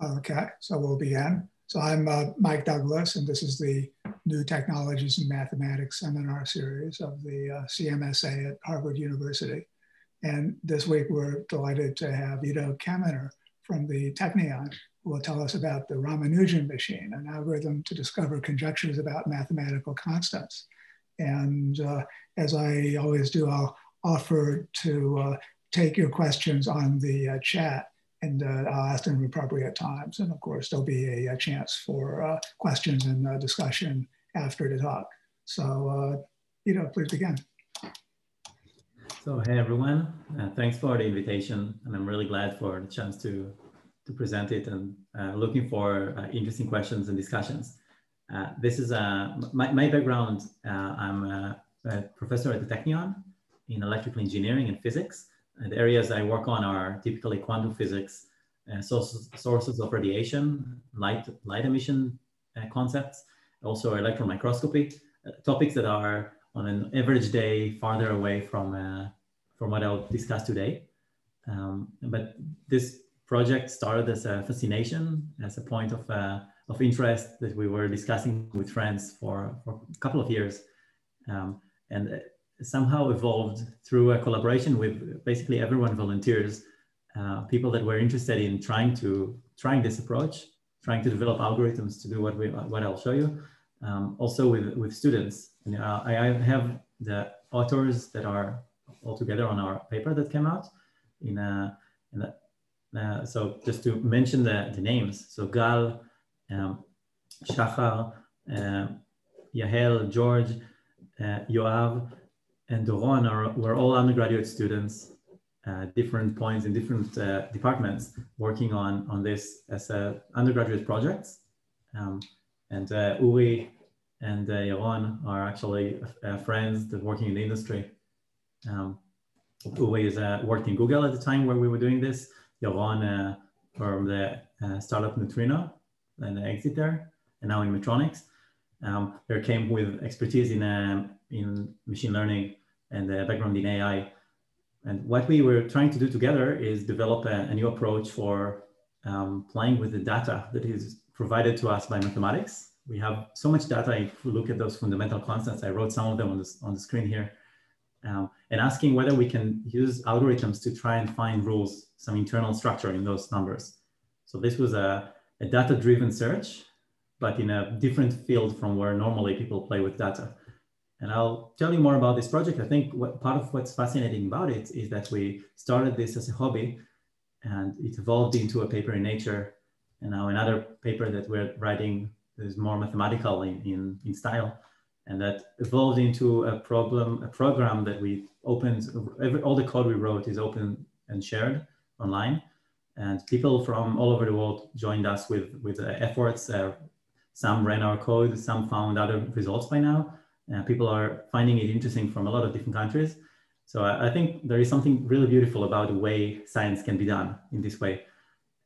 Okay, so we'll begin. So I'm uh, Mike Douglas, and this is the New Technologies in Mathematics seminar series of the uh, CMSA at Harvard University. And this week we're delighted to have Ido Kaminer from the Technion, who will tell us about the Ramanujan machine, an algorithm to discover conjectures about mathematical constants. And uh, as I always do, I'll offer to uh, take your questions on the uh, chat and uh, I'll ask them appropriate times. And of course, there'll be a, a chance for uh, questions and uh, discussion after the talk. So, you know, please begin. So, hey everyone, uh, thanks for the invitation. And I'm really glad for the chance to, to present it and uh, looking for uh, interesting questions and discussions. this is my, my background. I'm a, a professor at the Technion in electrical engineering and physics the areas I work on are typically quantum physics, uh, sources, sources of radiation, light, light emission uh, concepts, also electron microscopy, uh, topics that are on an average day farther away from, uh, from what I'll discuss today. Um, but this project started as a fascination, as a point of, uh, of interest that we were discussing with friends for, for a couple of years. Um, and somehow evolved through a collaboration with basically everyone volunteers, uh, people that were interested in trying to trying this approach, trying to develop algorithms to do what we what I'll show you. Um, also with with students, and, uh, I, I, have the authors that are all together on our paper that came out. In, a, in a, uh, so just to mention the, the names, so Gal, um, Shachar, uh, Yahel, George, uh, Yoav, and Doron are were all undergraduate students, uh, different points in different uh, departments, working on on this as a undergraduate projects. Um, and uh, Uri and uh, Yaron are actually uh, friends that working in the industry. Um, Uri is uh, worked in Google at the time where we were doing this. Yaron uh, from the startup Nutrino and exit there, and now in Medtronics. Um, there came with expertise in um, in machine learning and a background in AI. And what we were trying to do together is develop a, a new approach for um, playing with the data that is provided to us by mathematics. We have so much data. If we look at those fundamental constants, I wrote some of them on, this, on the screen here, um, and asking whether we can use algorithms to try and find rules, some internal structure in those numbers. So this was a, a data-driven search, but in a different field from where normally people play with data. And I'll tell you more about this project. I think what, part of what's fascinating about it is that we started this as a hobby and it evolved into a paper in Nature. And now another paper that we're writing is more mathematical in, in, in style. And that evolved into a problem, a program that we opened, every, all the code we wrote is open and shared online. And people from all over the world joined us with, with efforts. Uh, some ran our code, some found other results by now uh, people are finding it interesting from a lot of different countries. So I, I, think there is something really beautiful about the way science can be done in this way.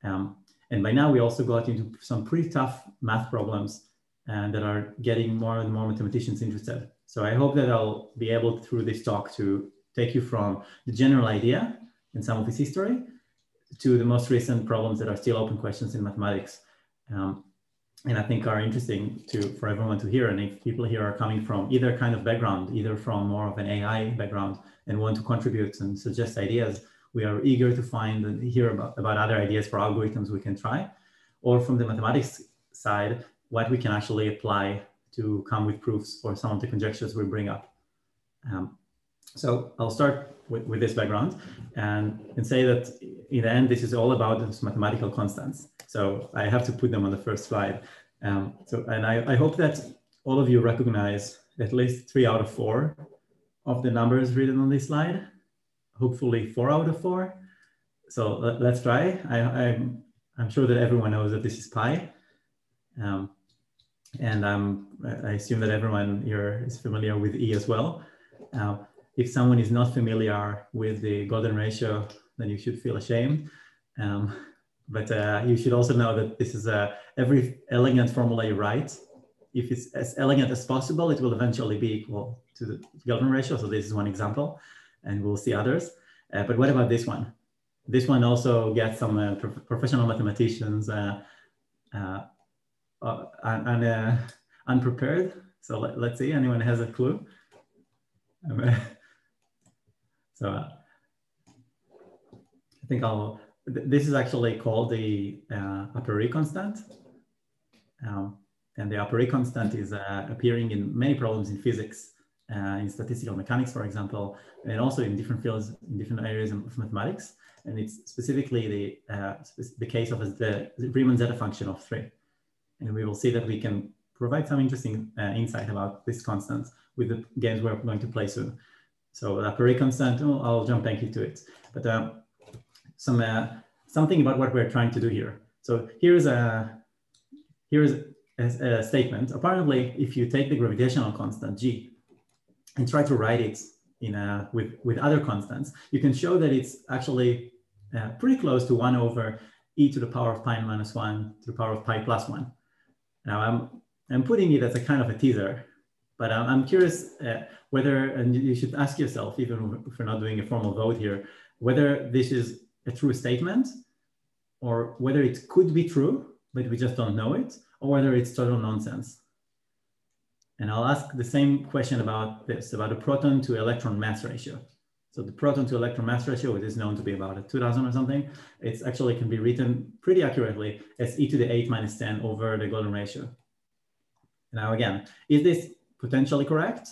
Um, and by now we also got into some pretty tough math problems and uh, that are getting more and more mathematicians interested. So I hope that I'll be able through this talk to take you from the general idea and some of its history to the most recent problems that are still open questions in mathematics. Um, and I think are interesting to for everyone to hear. And if people here are coming from either kind of background, either from more of an AI background and want to contribute and suggest ideas, we are eager to find and hear about, about other ideas for algorithms we can try, or from the mathematics side, what we can actually apply to come with proofs for some of the conjectures we bring up. Um, so I'll start with, with this background and, and say that in the end, this is all about mathematical constants. So I have to put them on the first slide. Um, so, and I, I hope that all of you recognize at least three out of four of the numbers written on this slide. Hopefully four out of four. So let, us try. I, I'm, I'm sure that everyone knows that this is pi. Um, and um, I assume that everyone here is familiar with E as well. Uh, if someone is not familiar with the golden ratio, then you should feel ashamed. Um, but uh, you should also know that this is a, every elegant formula you write, if it's as elegant as possible, it will eventually be equal to the golden ratio. So this is one example, and we'll see others. Uh, but what about this one? this one also gets some uh, pro professional mathematicians uh, uh, uh uh, unprepared. So let, us see, anyone has a clue? so uh, I think I'll, th this is actually called the Apéry constant. Um, and the Apéry constant is appearing in many problems in physics, in statistical mechanics, for example, and also in different fields, in different areas of mathematics and it's specifically the, uh, the case of the Riemann zeta function of three. And we will see that we can provide some interesting uh, insight about this constant with the games we're going to play soon. So Apéry constant, I'll jump back into it. But um, some uh, something about what we're trying to do here. So here's a here's a, a statement. Apparently, if you take the gravitational constant g and try to write it in a, with, with other constants, you can show that it's actually uh, pretty close to 1 over e to the power of pi minus 1 to the power of pi plus 1. Now, I'm, I'm putting it as a kind of a teaser, but I'm, I'm curious uh, whether, and you should ask yourself, even if we're not doing a formal vote here, whether this is a true statement or whether it could be true, but we just don't know it, or whether it's total nonsense. And I'll ask the same question about this, about the proton to electron mass ratio. So the proton to electron mass ratio, it is known to be about a 2000 or something. It's actually can be written pretty accurately as e to the 8 minus 10 over the golden ratio. Now again, is this potentially correct?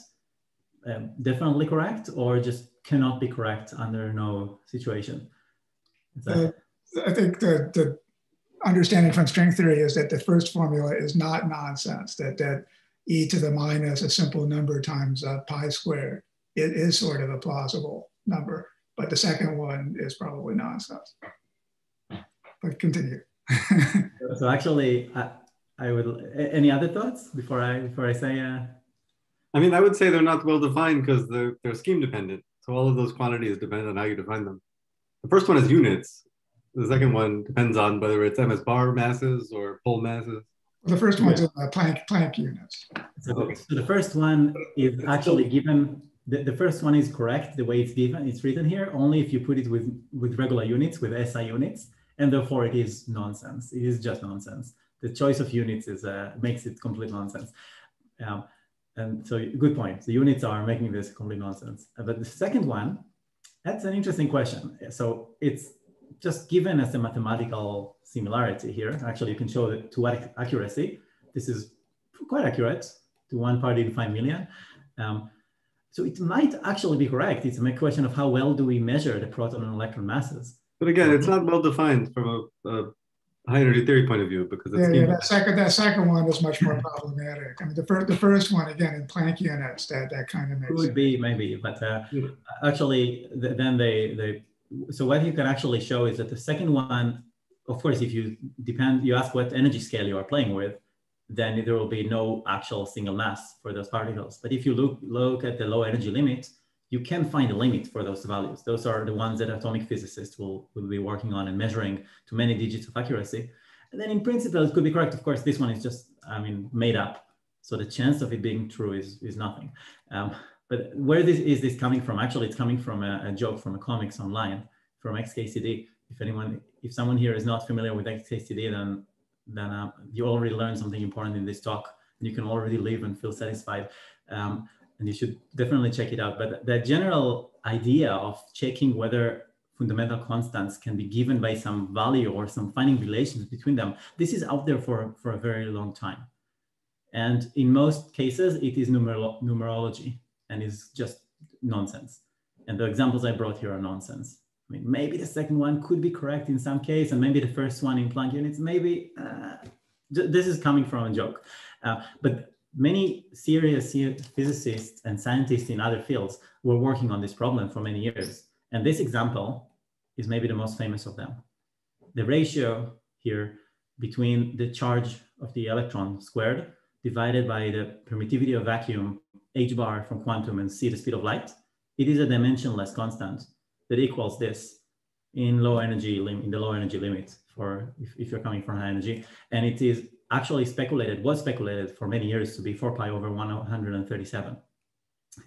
Um, definitely correct or just cannot be correct under no situation? Uh, I think the, the understanding from string theory is that the first formula is not nonsense, that, that e to the minus a simple number times uh, pi squared. It is sort of a plausible number, but the second one is probably nonsense. But continue. so actually, I, I, would. Any other thoughts before I before I say? Uh... I mean, I would say they're not well defined because they're they're scheme dependent. So all of those quantities depend on how you define them. The first one is units. The second one depends on whether it's ms bar masses or pole masses. Well, the first one's yeah. in Planck, Planck units. So, okay. so, the first one is actually given, the, the first one is correct, the way it's given, it's written here, only if you put it with, with regular units, with SI units, and therefore it is nonsense. It is just nonsense. The choice of units is uh, makes it complete nonsense. Um, and so good point. The units are making this complete nonsense. Uh, but the second one, that's an interesting question. So it's just given as a mathematical similarity here. Actually, you can show that to what accuracy. This is quite accurate to one part in five million. Um, so it might actually be correct. It's a question of how well do we measure the proton and electron masses. But again, it's not well defined from a, a high energy theory point of view because yeah, yeah, that second that second one is much more problematic. I mean, the first the first one again in Planck units that that kind of makes would be maybe, but uh, yeah. actually th then they they so what you can actually show is that the second one, of course, if you depend, you ask what energy scale you are playing with, then there will be no actual single mass for those particles. But if you look, look at the low energy limit, you can find a limit for those values. Those are the ones that atomic physicists will, will be working on and measuring to many digits of accuracy. And then in principle, it could be correct. Of course, this one is just, I mean, made up. So the chance of it being true is, is nothing. Um, but where this, is this coming from? Actually, it's coming from a, a joke from a comics online from XKCD. If anyone, if someone here is not familiar with XKCD, then then uh, you already learned something important in this talk, and you can already live and feel satisfied. Um, and you should definitely check it out. But the general idea of checking whether fundamental constants can be given by some value or some finding relations between them, this is out there for, for a very long time. And in most cases, it is numero numerology and is just nonsense. And the examples I brought here are nonsense. I mean, maybe the second one could be correct in some case, and maybe the first one in Planck units, maybe uh, this is coming from a joke. Uh, but many serious physicists and scientists in other fields were working on this problem for many years. And this example is maybe the most famous of them. The ratio here between the charge of the electron squared divided by the permittivity of vacuum h bar from quantum and c the speed of light, it is a dimensionless constant that equals this in low energy in the low energy limit for if, if you're coming from high energy. And it is actually speculated, was speculated for many years to be 4 pi over 137.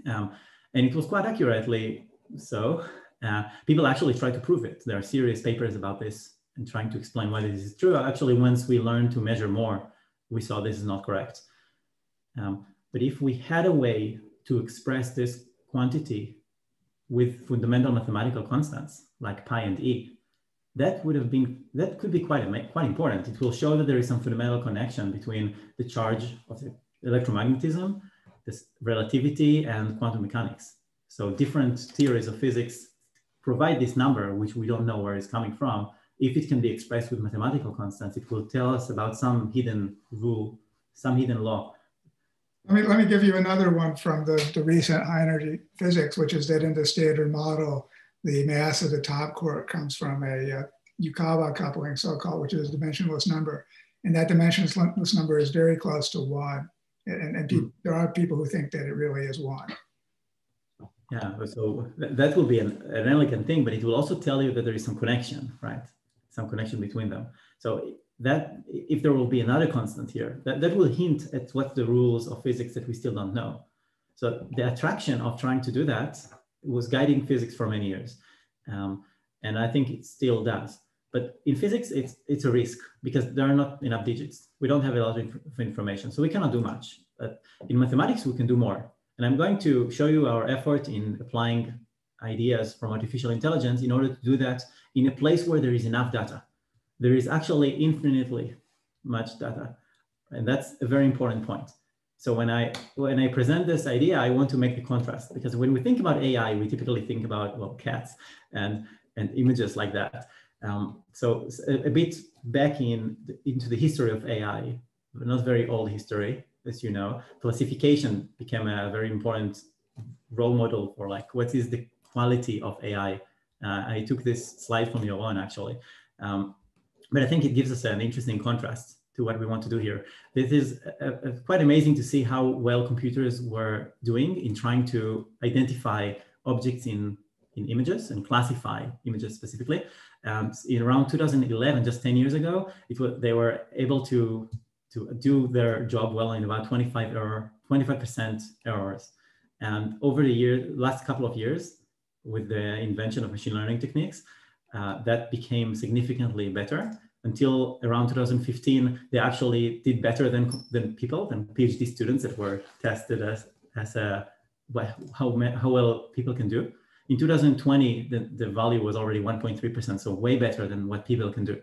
Um, and it was quite accurately so. Uh, people actually try to prove it. There are serious papers about this and trying to explain why this is true. Actually, once we learned to measure more, we saw this is not correct. Um, but if we had a way to express this quantity with fundamental mathematical constants like pi and e, that would have been, that could be quite, quite important. It will show that there is some fundamental connection between the charge of the electromagnetism, this relativity and quantum mechanics. So different theories of physics provide this number, which we don't know where it's coming from. If it can be expressed with mathematical constants, it will tell us about some hidden rule, some hidden law. Let me, let me give you another one from the, the recent high energy physics, which is that in the standard model, the mass of the top quark comes from a uh, Yukawa coupling, so-called, which is a dimensionless number. And that dimensionless number is very close to one. And, and mm. there are people who think that it really is one. Yeah, so that will be an, an elegant thing, but it will also tell you that there is some connection, right? Some connection between them. So that if there will be another constant here, that, that will hint at what the rules of physics that we still don't know. So the attraction of trying to do that was guiding physics for many years. Um, and I think it still does. But in physics, it's, it's a risk because there are not enough digits. We don't have a lot of information, so we cannot do much. But in mathematics, we can do more. And I'm going to show you our effort in applying ideas from artificial intelligence in order to do that in a place where there is enough data. There is actually infinitely much data. And that's a very important point. So when I when I present this idea, I want to make the contrast because when we think about AI, we typically think about well cats and and images like that. Um, so a, a, bit back in into the history of AI, not very old history, as you know, classification became a very important role model for like what is the quality of AI. Uh, I took this slide from Yaron actually, um, but I think it gives us an interesting contrast to what we want to do here. This is a, a quite amazing to see how well computers were doing in trying to identify objects in, in images and classify images specifically. Um, in around 2011, just 10 years ago, it was, they were able to, to do their job well in about 25 error, 25% errors. And over the year, last couple of years, with the invention of machine learning techniques, uh, that became significantly better until around 2015, they actually did better than, than people, than PhD students that were tested as, as a, how, how well people can do. In 2020, the, the value was already 1.3%, so way better than what people can do.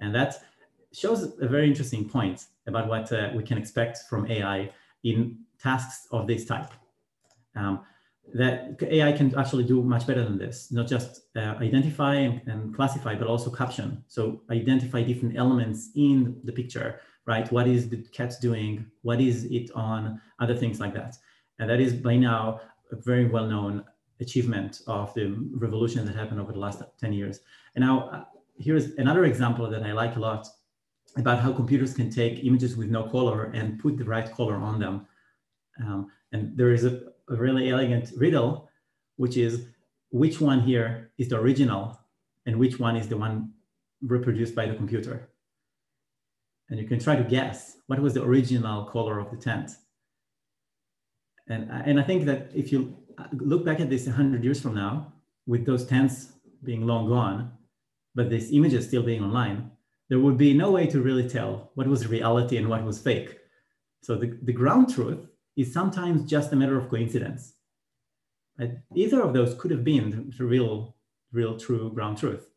And that shows a very interesting point about what uh, we can expect from AI in tasks of this type. Um, that AI can actually do much better than this, not just uh, identify and, and, classify, but also caption. So identify different elements in the picture, right? What is the cat doing? What is it on? Other things like that. And that is by now a very well-known achievement of the revolution that happened over the last 10 years. And now uh, here's another example that I like a lot about how computers can take images with no color and put the right color on them. Um, and there is a, a really elegant riddle, which is which one here is the original and which one is the one reproduced by the computer. And you can try to guess what was the original color of the tent. And, and I think that if you look back at this 100 years from now, with those tents being long gone, but these images still being online, there would be no way to really tell what was reality and what was fake. So the, the ground truth is sometimes just a matter of coincidence. But either of those could have been the real, real true ground truth.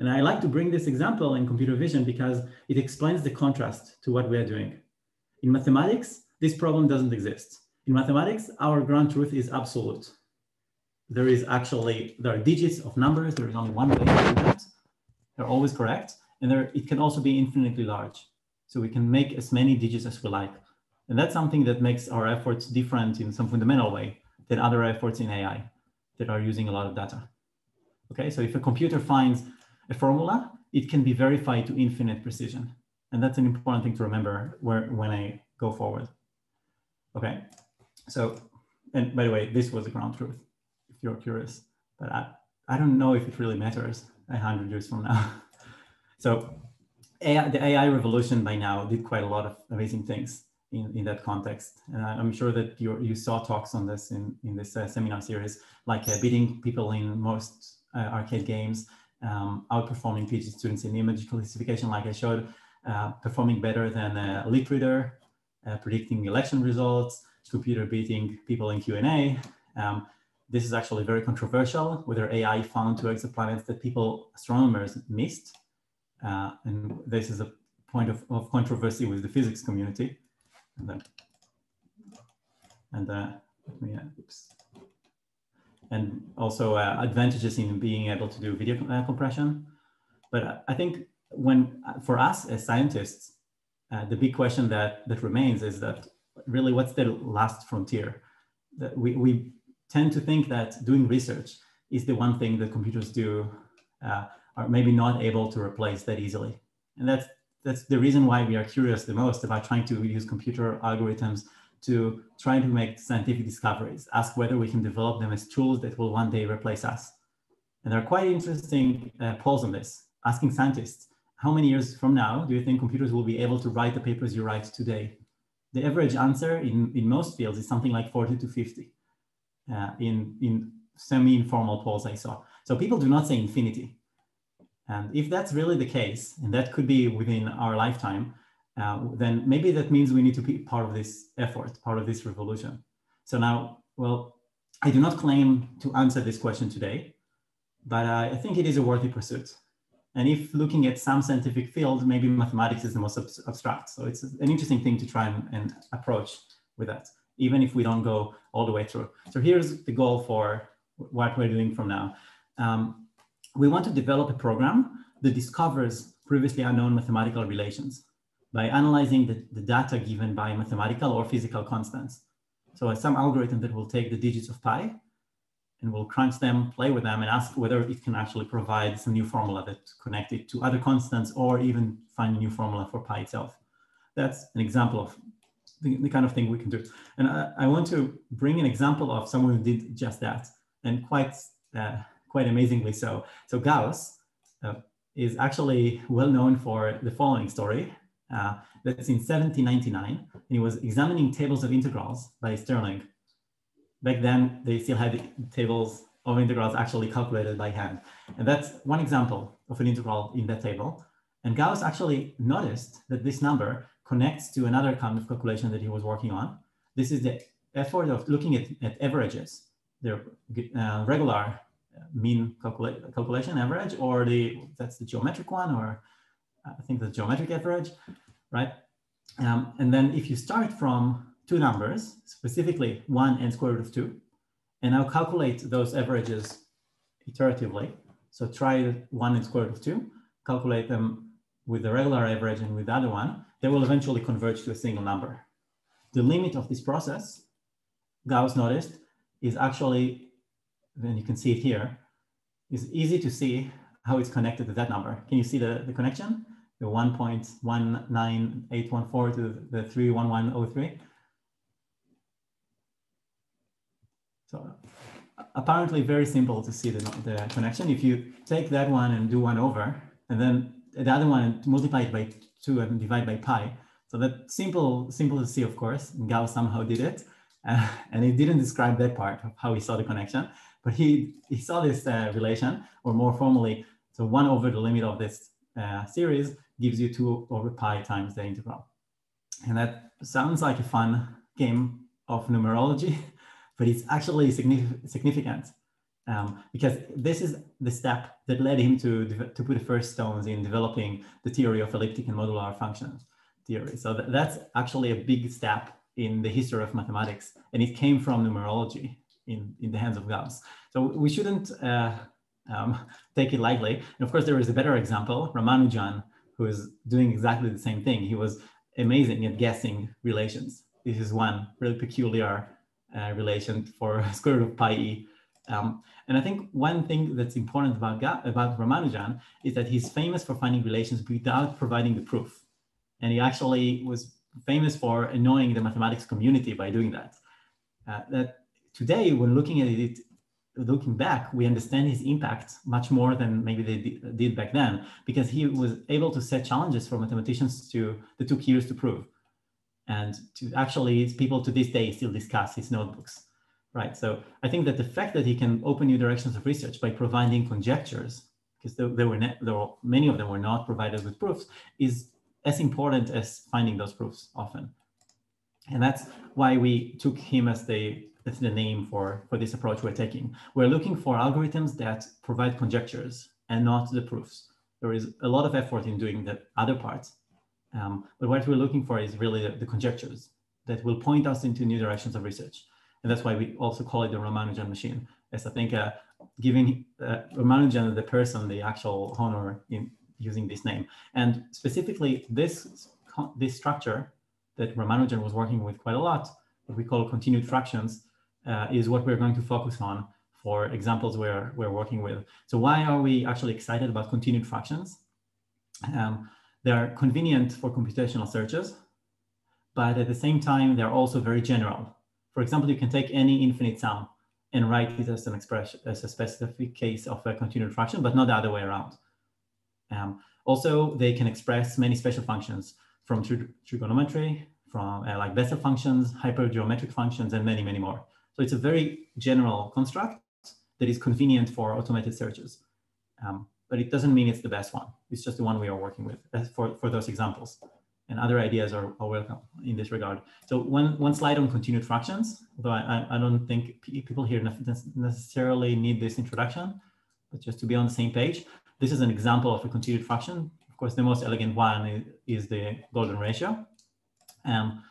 And I like to bring this example in computer vision because it explains the contrast to what we are doing. In mathematics, this problem doesn't exist. In mathematics, our ground truth is absolute. There is actually, there are digits of numbers. There is only one way to do that. They're always correct. And there, it can also be infinitely large. So we can make as many digits as we like. And that's something that makes our efforts different in some fundamental way than other efforts in AI that are using a lot of data. Okay, so if a computer finds a formula, it can be verified to infinite precision. And that's an important thing to remember where, when I go forward. Okay, so, and by the way, this was the ground truth, if you're curious, but I, I don't know if it really matters a hundred years from now. so AI, the AI revolution by now did quite a lot of amazing things in, in that context. And I'm sure that you you saw talks on this in, in this uh, seminar series, like uh, beating people in most uh, arcade games, um, outperforming PhD students in image classification, like I showed, uh, performing better than a lip reader, uh, predicting election results, computer beating people in Q&A. Um, this is actually very controversial, whether AI found two exoplanets that people, astronomers missed. Uh, and this is a point of, of controversy with the physics community. And then, and me, uh, oops. And also uh, advantages in being able to do video uh, compression. But I think when, for us as scientists, uh, the big question that, that remains is that really what's the last frontier? That we, we tend to think that doing research is the one thing that computers do uh, are maybe not able to replace that easily. And that's, that's the reason why we are curious the most about trying to use computer algorithms to try to make scientific discoveries, ask whether we can develop them as tools that will one day replace us. And there are quite interesting uh, polls on this, asking scientists, how many years from now do you think computers will be able to write the papers you write today? The average answer in, in most fields is something like 40 to 50 uh, in, in semi-informal polls I saw. So people do not say infinity. And if that's really the case, and that could be within our lifetime, uh, then maybe that means we need to be part of this effort, part of this revolution. So now, well, I do not claim to answer this question today, but uh, I think it is a worthy pursuit. And if looking at some scientific field, maybe mathematics is the most abstract. So it's an interesting thing to try and, and approach with that, even if we don't go all the way through. So here's the goal for what we're doing from now. Um, we want to develop a program that discovers previously unknown mathematical relations by analyzing the, the data given by mathematical or physical constants. So some algorithm that will take the digits of pi and we'll crunch them, play with them, and ask whether it can actually provide some new formula that connect it to other constants or even find a new formula for pi itself. That's an example of the, the kind of thing we can do. And I, I, want to bring an example of someone who did just that, and quite, uh, quite amazingly so. So Gauss uh, is actually well known for the following story. Uh, that's in 1799, and he was examining tables of integrals by Stirling back then they still had tables of integrals actually calculated by hand. And that's one example of an integral in that table. And Gauss actually noticed that this number connects to another kind of calculation that he was working on. This is the effort of looking at, at averages, the uh, regular mean calcula calculation average, or the that's the geometric one, or I think the geometric average, right? Um, and then if you start from two numbers, specifically one and square root of two, and now calculate those averages iteratively. So try one and square root of two, calculate them with the regular average and with the other one, they will eventually converge to a single number. The limit of this process, Gauss noticed, is actually, and you can see it here, it's easy to see how it's connected to that number. Can you see the, the connection? The 1.19814 to the 31103. So apparently very simple to see the, the connection. If you take that one and do one over, and then the other one and multiply it by two and divide by pi. So that simple, simple to see, of course, Gauss somehow did it. Uh, and he didn't describe that part of how he saw the connection, but he, he saw this uh, relation, or more formally, so one over the limit of this uh, series gives you two over pi times the integral. And that sounds like a fun game of numerology, but it's actually significant um, because this is the step that led him to, to put the first stones in developing the theory of elliptic and modular functions theory. So th that's actually a big step in the history of mathematics, and it came from numerology in, in the hands of Gauss. So we shouldn't uh, um, take it lightly. And of course, there is a better example, Ramanujan, who is doing exactly the same thing. He was amazing at guessing relations. This is one really peculiar uh, relation for square root of pi e. Um, and I think one thing that's important about, about Ramanujan is that he's famous for finding relations without providing the proof. And he actually was famous for annoying the mathematics community by doing that. Uh, that today, when looking at it, looking back, we understand his impact much more than maybe they did back then, because he was able to set challenges for mathematicians to that took years to prove. and to actually people to this day still discuss his notebooks, right? So I think that the fact that he can open new directions of research by providing conjectures, because there, were, there were many of them were not provided with proofs, is as important as finding those proofs often. And that's why we took him as the, as the name for, for this approach we're taking. We're looking for algorithms that provide conjectures and not the proofs. There is a lot of effort in doing the other parts. Um, but what we're looking for is really the, the, conjectures that will point us into new directions of research. And that's why we also call it the Ramanujan machine. As I think uh, giving uh, Ramanujan the person the actual honor in using this name. And specifically this, this structure that Ramanujan was working with quite a lot, what we call continued fractions, uh, is what we're going to focus on for examples we're, we're working with. So why are we actually excited about continued fractions? Um, they are convenient for computational searches, but at the same time, they're also very general. For example, you can take any infinite sum and write it as an expression, as a specific case of a continued fraction, but not the other way around. Um, also, they can express many special functions from trig trigonometry, from uh, like Bessel functions, hypergeometric functions, and many, many more. So it's a very general construct that is convenient for automated searches. Um, but it doesn't mean it's the best one. It's just the one we are working with for, for those examples. And other ideas are, are welcome in this regard. So one, one slide on continued fractions, although I, I don't think people here necessarily need this introduction, but just to be on the same page. This is an example of a continued fraction. Of course, the most elegant one is, the golden ratio. Um,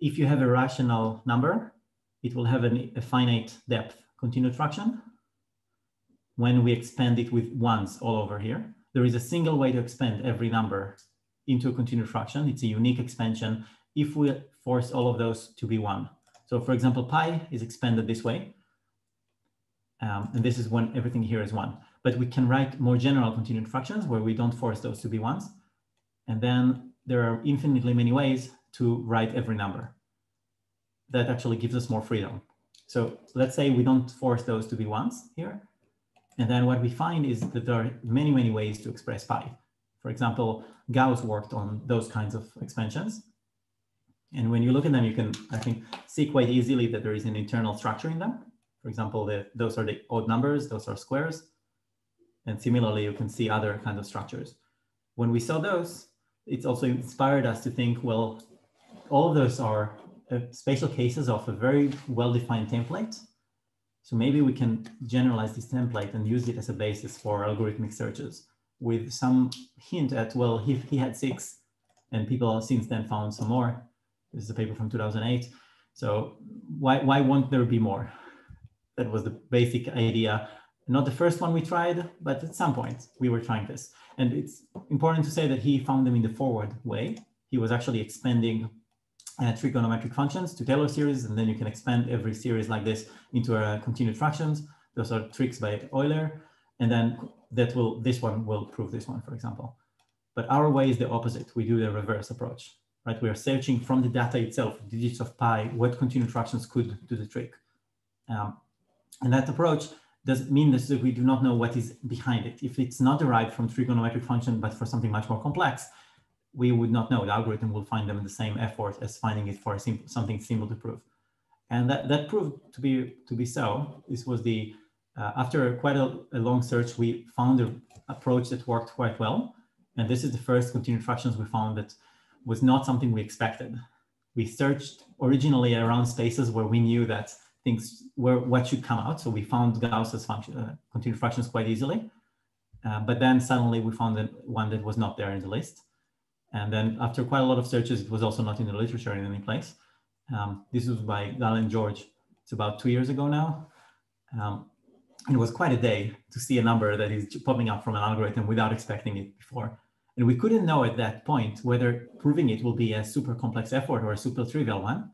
if you have a rational number, it will have an, a finite depth continued fraction. When we expand it with ones all over here, there is a single way to expand every number into a continued fraction. It's a unique expansion if we force all of those to be one. So for example, pi is expanded this way. Um, and this is when everything here is one but we can write more general continued fractions where we don't force those to be ones. And then there are infinitely many ways to write every number. That actually gives us more freedom. So let's say we don't force those to be ones here. And then what we find is that there are many, many ways to express pi. For example, Gauss worked on those kinds of expansions. And when you look at them, you can, I think, see quite easily that there is an internal structure in them. For example, the, those are the odd numbers, those are squares. And similarly, you can see other kinds of structures. When we saw those, it's also inspired us to think, well, all of those are Uh, spatial cases of a very well-defined template. So maybe we can generalize this template and use it as a basis for algorithmic searches with some hint at, well, he, he had six and people since then found some more. This is a paper from 2008. So why, why won't there be more? That was the basic idea not the first one we tried, but at some point we were trying this. And it's important to say that he found them in the forward way. He was actually expanding uh, trigonometric functions to Taylor series, and then you can expand every series like this into a continued fractions. Those are tricks by Euler. And then that will, this one will prove this one, for example. But our way is the opposite. We do the reverse approach, right? We are searching from the data itself, digits of pi, what continued fractions could do the trick. Um, and that approach doesn't mean that we do not know what is behind it. If it's not derived from trigonometric function, but for something much more complex, we would not know. The algorithm will find them in the same effort as finding it for simple, something simple to prove. And that, that proved to be, to be so. This was the, uh, after quite a, a, long search, we found an approach that worked quite well. And this is the first continued fractions we found that was not something we expected. We searched originally around spaces where we knew that things were what should come out. So we found Gauss's function, uh, continued fractions quite easily. Uh, but then suddenly we found one that was not there in the list. And then after quite a lot of searches, it was also not in the literature in any place. Um, this was by Gal and George. It's about two years ago now. Um, it was quite a day to see a number that is popping up from an algorithm without expecting it before. And we couldn't know at that point whether proving it will be a super complex effort or a super trivial one.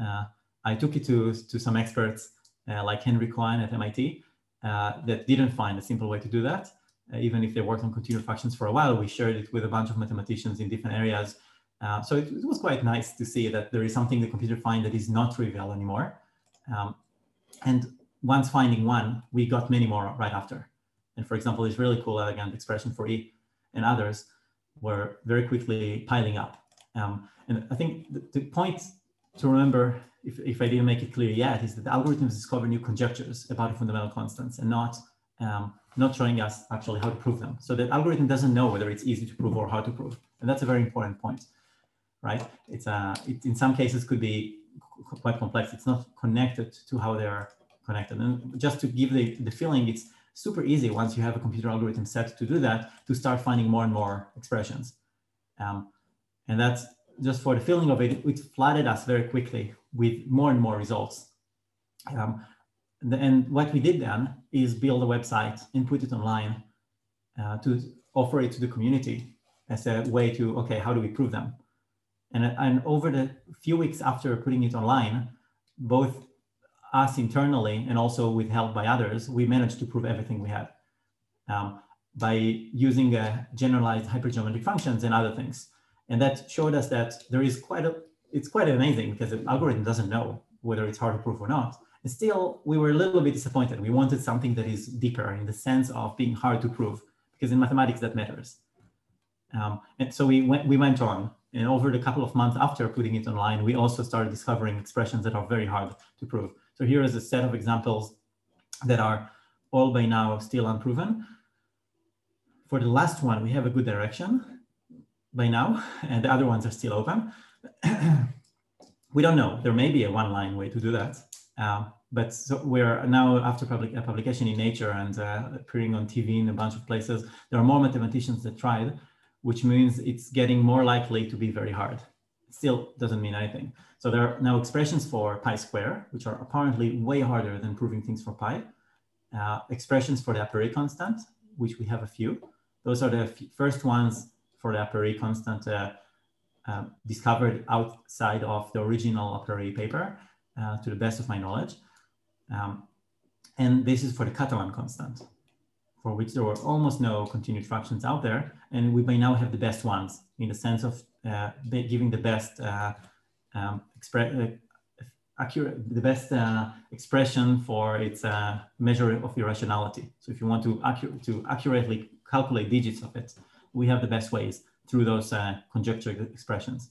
Uh, I took it to, to some experts uh, like Henri Cohen at MIT uh, that didn't find a simple way to do that. Uh, even if they worked on continued fractions for a while, we shared it with a bunch of mathematicians in different areas. Uh, so it, it, was quite nice to see that there is something the computer find that is not trivial anymore. Um, and once finding one, we got many more right after. And for example, this really cool elegant expression for E and others were very quickly piling up. Um, And I think the, the point to remember, if, if I didn't make it clear yet, is that algorithms discover new conjectures about fundamental constants and not um, not showing us actually how to prove them. So the algorithm doesn't know whether it's easy to prove or how to prove. And that's a very important point, right? It's a, it, in some cases could be quite complex. It's not connected to how they are connected. And just to give the, the feeling, it's super easy once you have a computer algorithm set to do that, to start finding more and more expressions. Um, and that's just for the feeling of it, it flooded us very quickly with more and more results. Um, and what we did then is build a website and put it online uh, to offer it to the community as a way to, okay, how do we prove them? And, and over the few weeks after putting it online, both us internally and also with help by others, we managed to prove everything we had um, by using uh, generalized hypergeometric functions and other things. And that showed us that there is quite a, it's quite amazing because the algorithm doesn't know whether it's hard to prove or not. Still, we were a little bit disappointed. We wanted something that is deeper in the sense of being hard to prove, because in mathematics that matters. Um, and so we went, we went on, and over the couple of months after putting it online, we also started discovering expressions that are very hard to prove. So here is a set of examples that are all by now still unproven. For the last one, we have a good direction by now, and the other ones are still open. we don't know. There may be a one-line way to do that. Um, but so we're now after public a publication in Nature and uh, appearing on TV in a bunch of places, there are more mathematicians that tried, which means it's getting more likely to be very hard. Still doesn't mean anything. So there are now expressions for pi square, which are apparently way harder than proving things for pi. Uh, expressions for the Apéry constant, which we have a few. Those are the first ones for the Apéry constant uh, uh, discovered outside of the original Apéry paper, uh, to the best of my knowledge. Um, and this is for the Catalan constant, for which there were almost no continued fractions out there. And we may now have the best ones in the sense of uh, giving the best uh, um, uh, accurate, the best uh, expression for its uh, measure of irrationality. So if you want to, accu to accurately calculate digits of it, we have the best ways through those uh, conjecture expressions.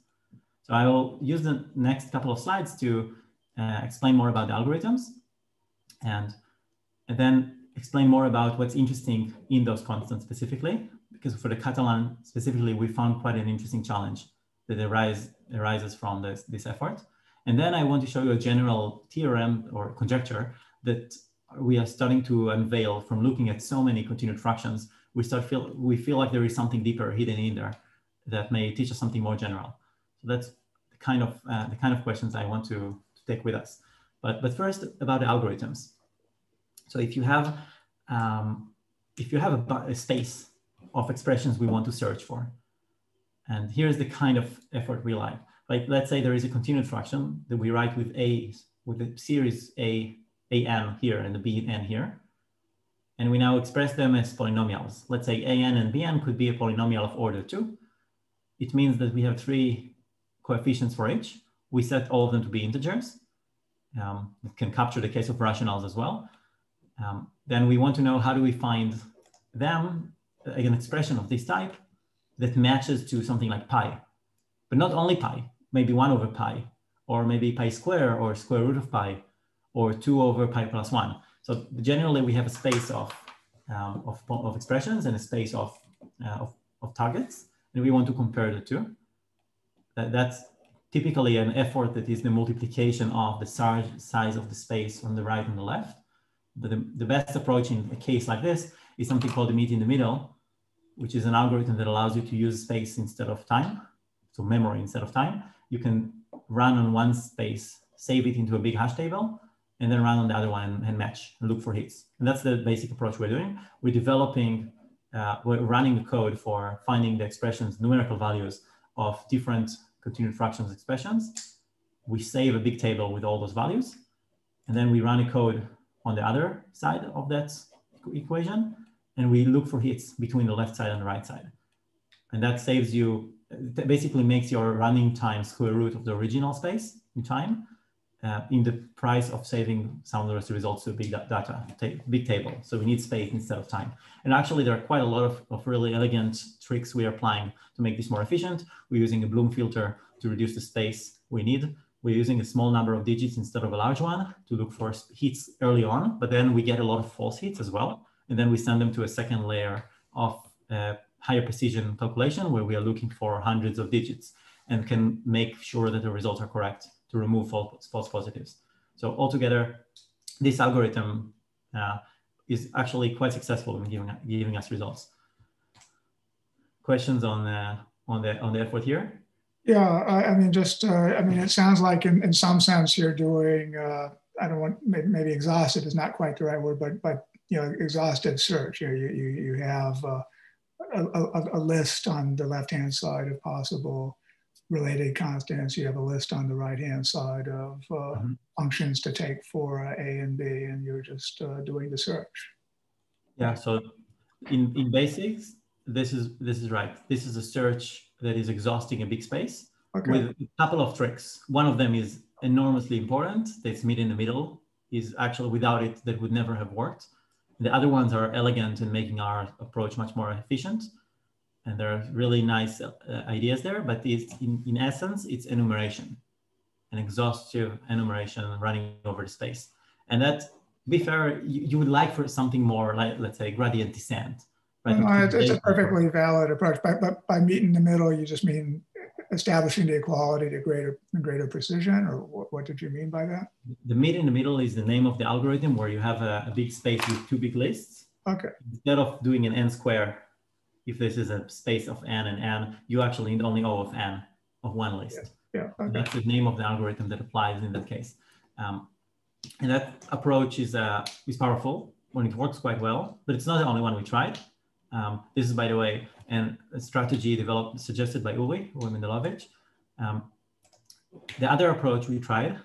So I will use the next couple of slides to uh, explain more about the algorithms and, and then explain more about what's interesting in those constants specifically, because for the Catalan specifically, we found quite an interesting challenge that arise, arises from this, this effort. And then I want to show you a general theorem or conjecture that we are starting to unveil from looking at so many continued fractions. We start feel we feel like there is something deeper hidden in there that may teach us something more general. So that's the kind of uh, the kind of questions I want to, to take with us. But but first about the algorithms. So if you have um, if you have a, a space of expressions we want to search for, and here's the kind of effort we like. Like let's say there is a continued fraction that we write with a with the series a a n here and the b n here. And we now express them as polynomials. Let's say an and bn could be a polynomial of order two. It means that we have three coefficients for each. We set all of them to be integers. Um, it can capture the case of rationals as well. Um, then we want to know how do we find them, an expression of this type that matches to something like pi, but not only pi, maybe one over pi, or maybe pi square or square root of pi, or two over pi plus one. So generally we have a space of, um, of, of, expressions and a space of, uh, of, of, targets, and we want to compare the two. That, that's typically an effort that is the multiplication of the size, of the space on the right and the left. But the, the best approach in a case like this is something called the meet in the middle, which is an algorithm that allows you to use space instead of time, so memory instead of time. You can run on one space, save it into a big hash table, and then run on the other one and, and match and look for hits. And that's the basic approach we're doing. We're developing, uh, we're running the code for finding the expressions, numerical values of different continued fractions expressions. We save a big table with all those values, and then we run a code on the other side of that equation, and we look for hits between the left side and the right side. And that saves you, basically makes your running time square root of the original space in time. Uh, in the price of saving some of the results to big data, big table. So we need space instead of time. And actually there are quite a lot of, of really elegant tricks we are applying to make this more efficient. We're using a Bloom filter to reduce the space we need. We're using a small number of digits instead of a large one to look for hits early on, but then we get a lot of false hits as well. And then we send them to a second layer of uh, higher precision calculation where we are looking for hundreds of digits and can make sure that the results are correct to remove false, false positives. So altogether, this algorithm uh, is actually quite successful in giving, giving us results. Questions on, uh, on, the, on the effort here? Yeah, I, I mean, just, uh, I mean, it sounds like in, in some sense you're doing, uh, I don't want, maybe, maybe exhaustive is not quite the right word, but, but you know, exhaustive search. You, you, you have uh, a, a, a, list on the left-hand side of possible related constants. You have a list on the right-hand side of uh, mm-hmm. functions to take for uh, A and B, and you're just uh, doing the search. Yeah. So in in basics, this is this is right. This is a search that is exhausting a big space okay. with a couple of tricks. One of them is enormously important. That's meet in the middle. Is actually without it that would never have worked. The other ones are elegant in making our approach much more efficient and there are really nice uh, ideas there, but it's in, in essence, it's enumeration, an exhaustive enumeration running over the space. And that, to be fair, you, you would like for something more like, let's say, gradient descent. Right? No, it's, it's a perfectly valid approach. But, but by meet in the middle, you just mean establishing the equality to greater greater precision, or what, what, did you mean by that? The meet in the middle is the name of the algorithm where you have a, a big space with two big lists. Okay. Instead of doing an n square if this is a space of n and n, you actually need only O of n of one list. Yeah, yeah okay. That's the name of the algorithm that applies in that case. Um, and that approach is, uh, is powerful when it works quite well, but it's not the only one we tried. Um, this is, by the way, an, a strategy developed, suggested by Uri, Uri Mendlovic. Um, the other approach we tried,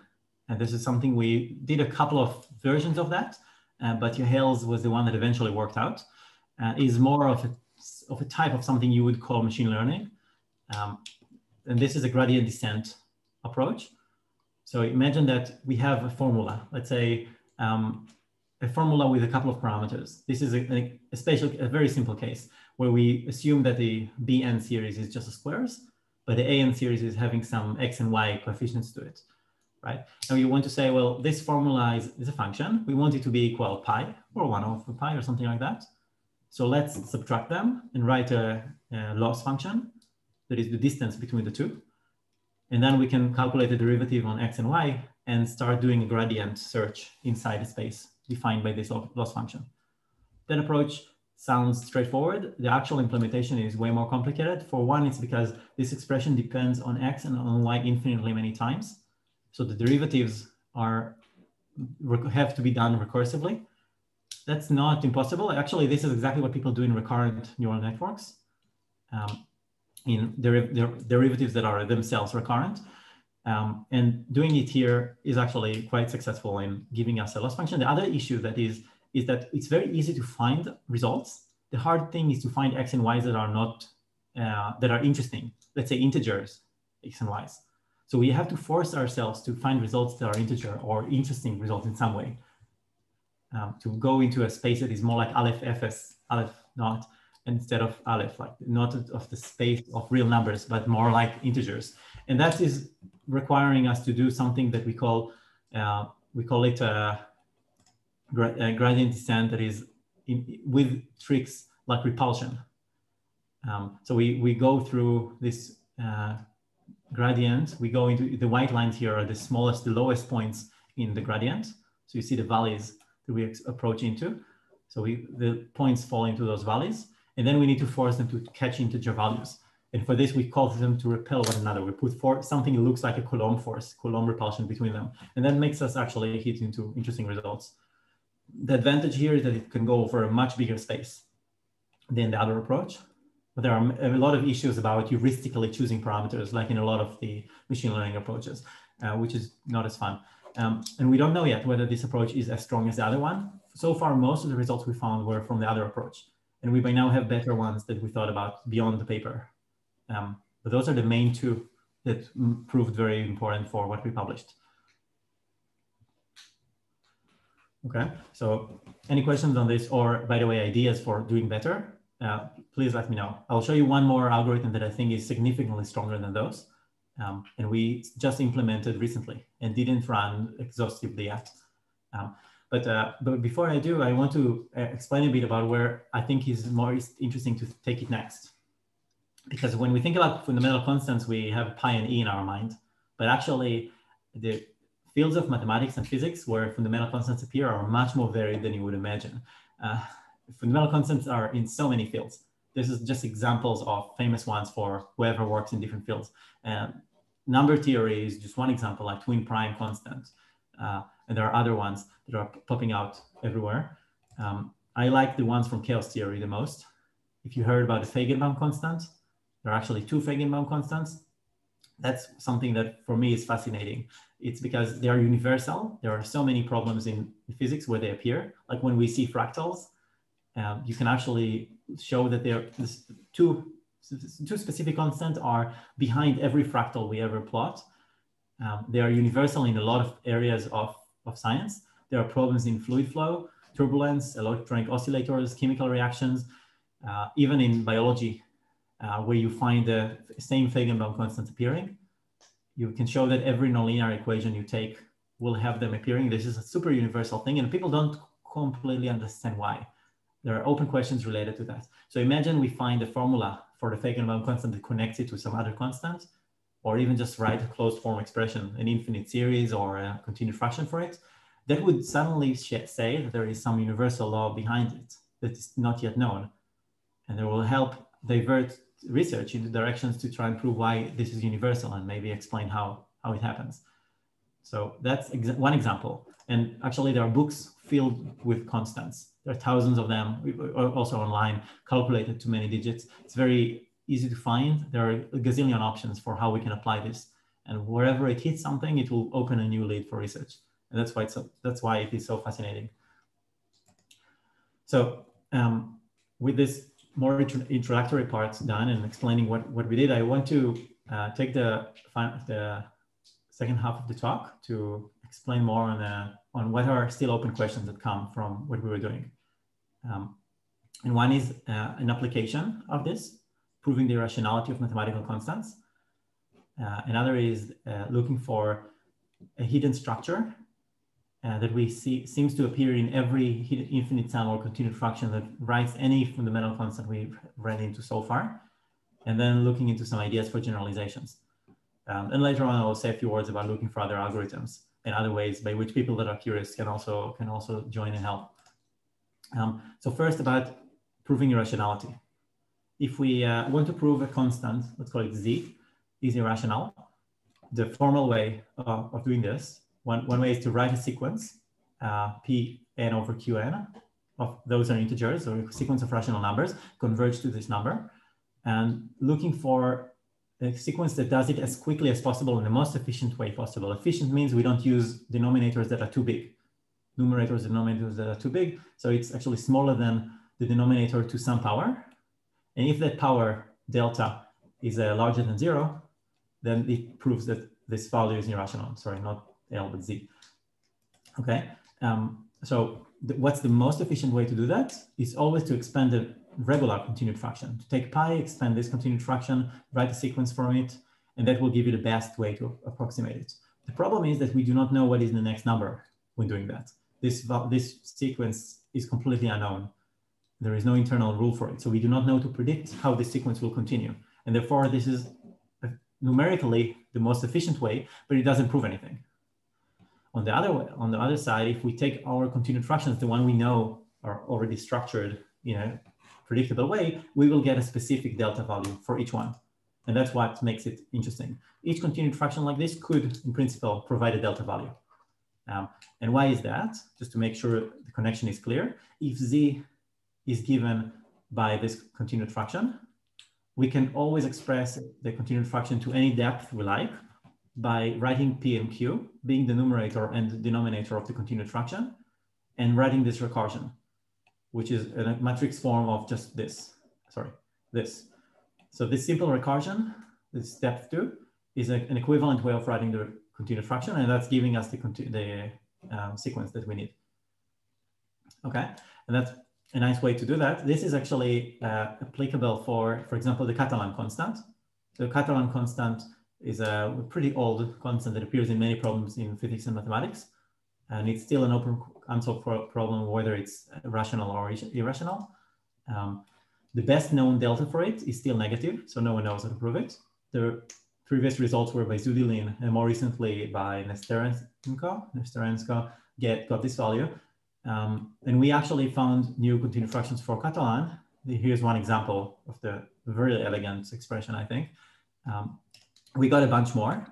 and this is something we did a couple of versions of that, uh, but Yahel's was the one that eventually worked out, uh, is more of a of a type of something you would call machine learning. Um, and this is a gradient descent approach. So imagine that we have a formula, let's say um, a formula with a couple of parameters. This is a, a, a, very simple case where we assume that the Bn series is just a squares, but the An series is having some X and Y coefficients to it, right? And you want to say, well, this formula is, is a function. We want it to be equal pi or one over pi or something like that. So let's subtract them and write a, a loss function that is the distance between the two. And then we can calculate the derivative on x and y and start doing a gradient search inside the space defined by this loss function. That approach sounds straightforward. The actual implementation is way more complicated. For one, it's because this expression depends on x and on y infinitely many times. So the derivatives are have to be done recursively that's not impossible. Actually, this is exactly what people do in recurrent neural networks, um, in der der derivatives that are themselves recurrent. Um, and doing it here is actually quite successful in giving us a loss function. The other issue that is, is that it's very easy to find results. The hard thing is to find x and y's that are not, uh, that are interesting. Let's say integers, x and y's. So we have to force ourselves to find results that are integer or interesting results in some way um, to go into a space that is more like Aleph Ephes, Aleph not, instead of Aleph, like not of the space of real numbers, but more like integers. And that is requiring us to do something that we call, uh, we call it a, a, gradient descent that is in, with tricks like repulsion. Um, so we, we go through this uh, gradient, we go into the white lines here are the smallest, the lowest points in the gradient. So you see the valleys that we approach into. So we, the points fall into those valleys, and then we need to force them to catch integer values. And for this, we cause them to repel one another. We put for something that looks like a Coulomb force, Coulomb repulsion between them. And that makes us actually hit into interesting results. The advantage here is that it can go over a much bigger space than the other approach. But there are a lot of issues about heuristically choosing parameters, like in a lot of the machine learning approaches, uh, which is not as fun. Um, and we don't know yet whether this approach is as strong as the other one. So far, most of the results we found were from the other approach. And we by now have better ones that we thought about beyond the paper. Um, but those are the main two that proved very important for what we published. Okay, so any questions on this or by the way, ideas for doing better, uh, please let me know. I'll show you one more algorithm that I think is significantly stronger than those. Um, and we just implemented recently and didn't run exhaustively yet. Um, but, uh, but before I do, I want to uh, explain a bit about where I think is more interesting to take it next. Because when we think about fundamental constants, we have pi and e in our mind, but actually the fields of mathematics and physics where fundamental constants appear are much more varied than you would imagine. Uh, fundamental constants are in so many fields. This is just examples of famous ones for whoever works in different fields. Um, number theory is just one example, like twin prime constant. Uh, and there are other ones that are popping out everywhere. Um, I like the ones from chaos theory the most. If you heard about the Feigenbaum constant, there are actually two Feigenbaum constants. That's something that for me is fascinating. It's because they are universal. There are so many problems in physics where they appear. Like when we see fractals, um, you can actually show that there are two, two specific constants are behind every fractal we ever plot. Um, they are universal in a lot of areas of, of science. There are problems in fluid flow, turbulence, electronic oscillators, chemical reactions, uh, even in biology, uh, where you find the same Feigenbaum constant appearing. You can show that every nonlinear equation you take will have them appearing. This is a super universal thing, and people don't completely understand why. There are open questions related to that. So imagine we find a formula for the Feigenbaum constant that connects it to some other constant, or even just write a closed form expression, an infinite series or a continued fraction for it. That would suddenly say that there is some universal law behind it that is not yet known. And it will help divert research into directions to try and prove why this is universal and maybe explain how, how it happens. So that's ex one example. And actually there are books filled with constants. There are thousands of them also online, calculated to many digits. It's very easy to find. There are a gazillion options for how we can apply this. And wherever it hits something, it will open a new lead for research. And that's why, it's so, that's why it is so fascinating. So um, with this more introductory parts done and explaining what, what we did, I want to uh, take the, the second half of the talk to explain more on, uh, on what are still open questions that come from what we were doing. Um, and one is uh, an application of this, proving the rationality of mathematical constants. Uh, another is uh, looking for a hidden structure uh, that we see seems to appear in every infinite sum or continued fraction that writes any fundamental constant we've read into so far, and then looking into some ideas for generalizations. Um, and later on, I will say a few words about looking for other algorithms and other ways by which people that are curious can also can also join and help. Um, so first about proving irrationality. If we uh, want to prove a constant, let's call it z, is irrational, the formal way of, of doing this one, one way is to write a sequence, uh, p n over qn, of those are integers or a sequence of rational numbers, converge to this number, and looking for a sequence that does it as quickly as possible in the most efficient way possible. Efficient means we don't use denominators that are too big, numerators, denominators that are too big. So it's actually smaller than the denominator to some power. And if that power delta is uh, larger than zero, then it proves that this value is irrational. Sorry, not L but Z. Okay, um, so what's the most efficient way to do that is always to expand the regular continued fraction. To take pi, expand this continued fraction, write a sequence from it, and that will give you the best way to approximate it. The problem is that we do not know what is the next number when doing that. This, this sequence is completely unknown. There is no internal rule for it. So we do not know to predict how the sequence will continue. And therefore, this is uh, numerically the most efficient way, but it doesn't prove anything. On the other way, on the other side, if we take our continued fractions, the one we know are already structured in a predictable way, we will get a specific delta value for each one. And that's what makes it interesting. Each continued fraction like this could, in principle, provide a delta value. Um, and why is that? Just to make sure the connection is clear. If z is given by this continued fraction, we can always express the continued fraction to any depth we like by writing P and Q being the numerator and denominator of the continued fraction and writing this recursion, which is a matrix form of just this, sorry, this. So this simple recursion, this step two, is a, an equivalent way of writing the continued fraction, and that's giving us the, the um, sequence that we need. Okay, and that's a nice way to do that. This is actually uh, applicable for, for example, the Catalan constant. The Catalan constant is a pretty old constant that appears in many problems in physics and mathematics. And it's still an open unsolved problem, whether it's rational or irrational. Um, the best known delta for it is still negative, so no one knows how to prove it. The previous results were by Zudilin and more recently by Nesterenko. Nesterenko get, got this value. Um, and we actually found new continued fractions for Catalan. Here's one example of the very elegant expression, I think. Um, we got a bunch more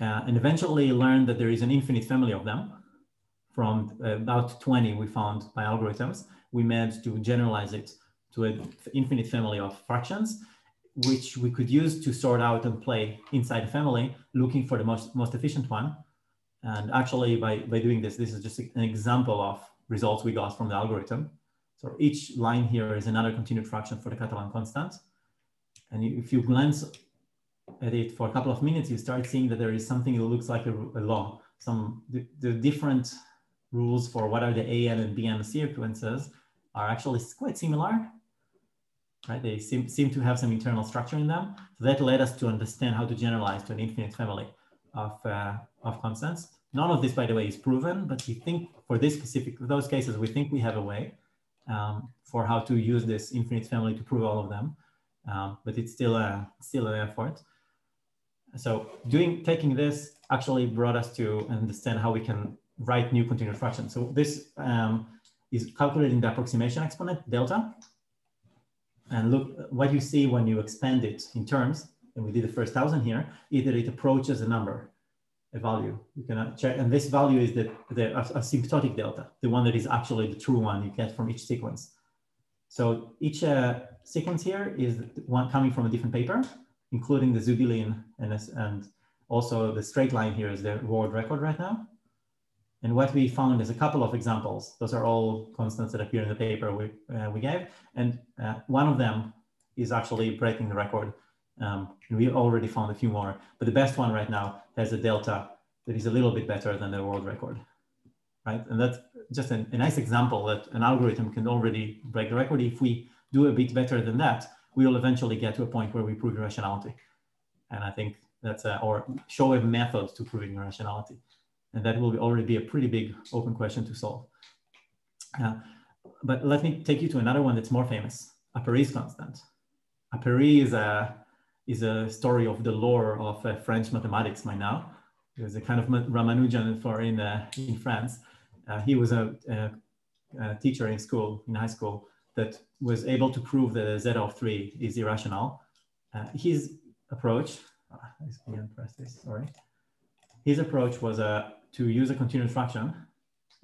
uh, and eventually learned that there is an infinite family of them. From uh, about 20 we found by algorithms, we managed to generalize it to an infinite family of fractions, which we could use to sort out and play inside a family, looking for the most, most efficient one. And actually by, by doing this, this is just an example of results we got from the algorithm. So each line here is another continued fraction for the Catalan constant. And if you glance at it for a couple of minutes, you start seeing that there is something that looks like a, a law. Some the, the, different rules for what are the AN and BN sequences are actually quite similar. Right? They seem, seem to have some internal structure in them. So that led us to understand how to generalize to an infinite family of, uh, of constants. None of this, by the way, is proven, but we think for this specific, those cases, we think we have a way um, for how to use this infinite family to prove all of them. Um, but it's still a, still an effort. So doing taking this actually brought us to understand how we can write new continued fractions. So this um, is calculating the approximation exponent delta. And look what you see when you expand it in terms, and we did the first thousand here, either it approaches a number, a value. You can check, and this value is the, the asymptotic delta, the one that is actually the true one you get from each sequence. So each uh, sequence here is one coming from a different paper including the Zudilin and, and also the straight line here is the world record right now. And what we found is a couple of examples. Those are all constants that appear in the paper we, uh, we gave. And uh, one of them is actually breaking the record. Um, and we already found a few more, but the best one right now has a delta that is a little bit better than the world record, right? And that's just a, a nice example that an algorithm can already break the record. If we do a bit better than that, we will eventually get to a point where we prove irrationality. And I think that's a, or show a method to proving irrationality. And that will already be a pretty big open question to solve. Uh, but let me take you to another one that's more famous, Apéry's constant. Apéry is a, is a story of the lore of uh, French mathematics by now. He was a kind of Ramanujan for in, uh, in France. Uh, he was a, a, a teacher in school, in high school, that was able to prove that Z of three is irrational. Uh, his approach, uh, press this, sorry. His approach was uh, to use a continuous fraction,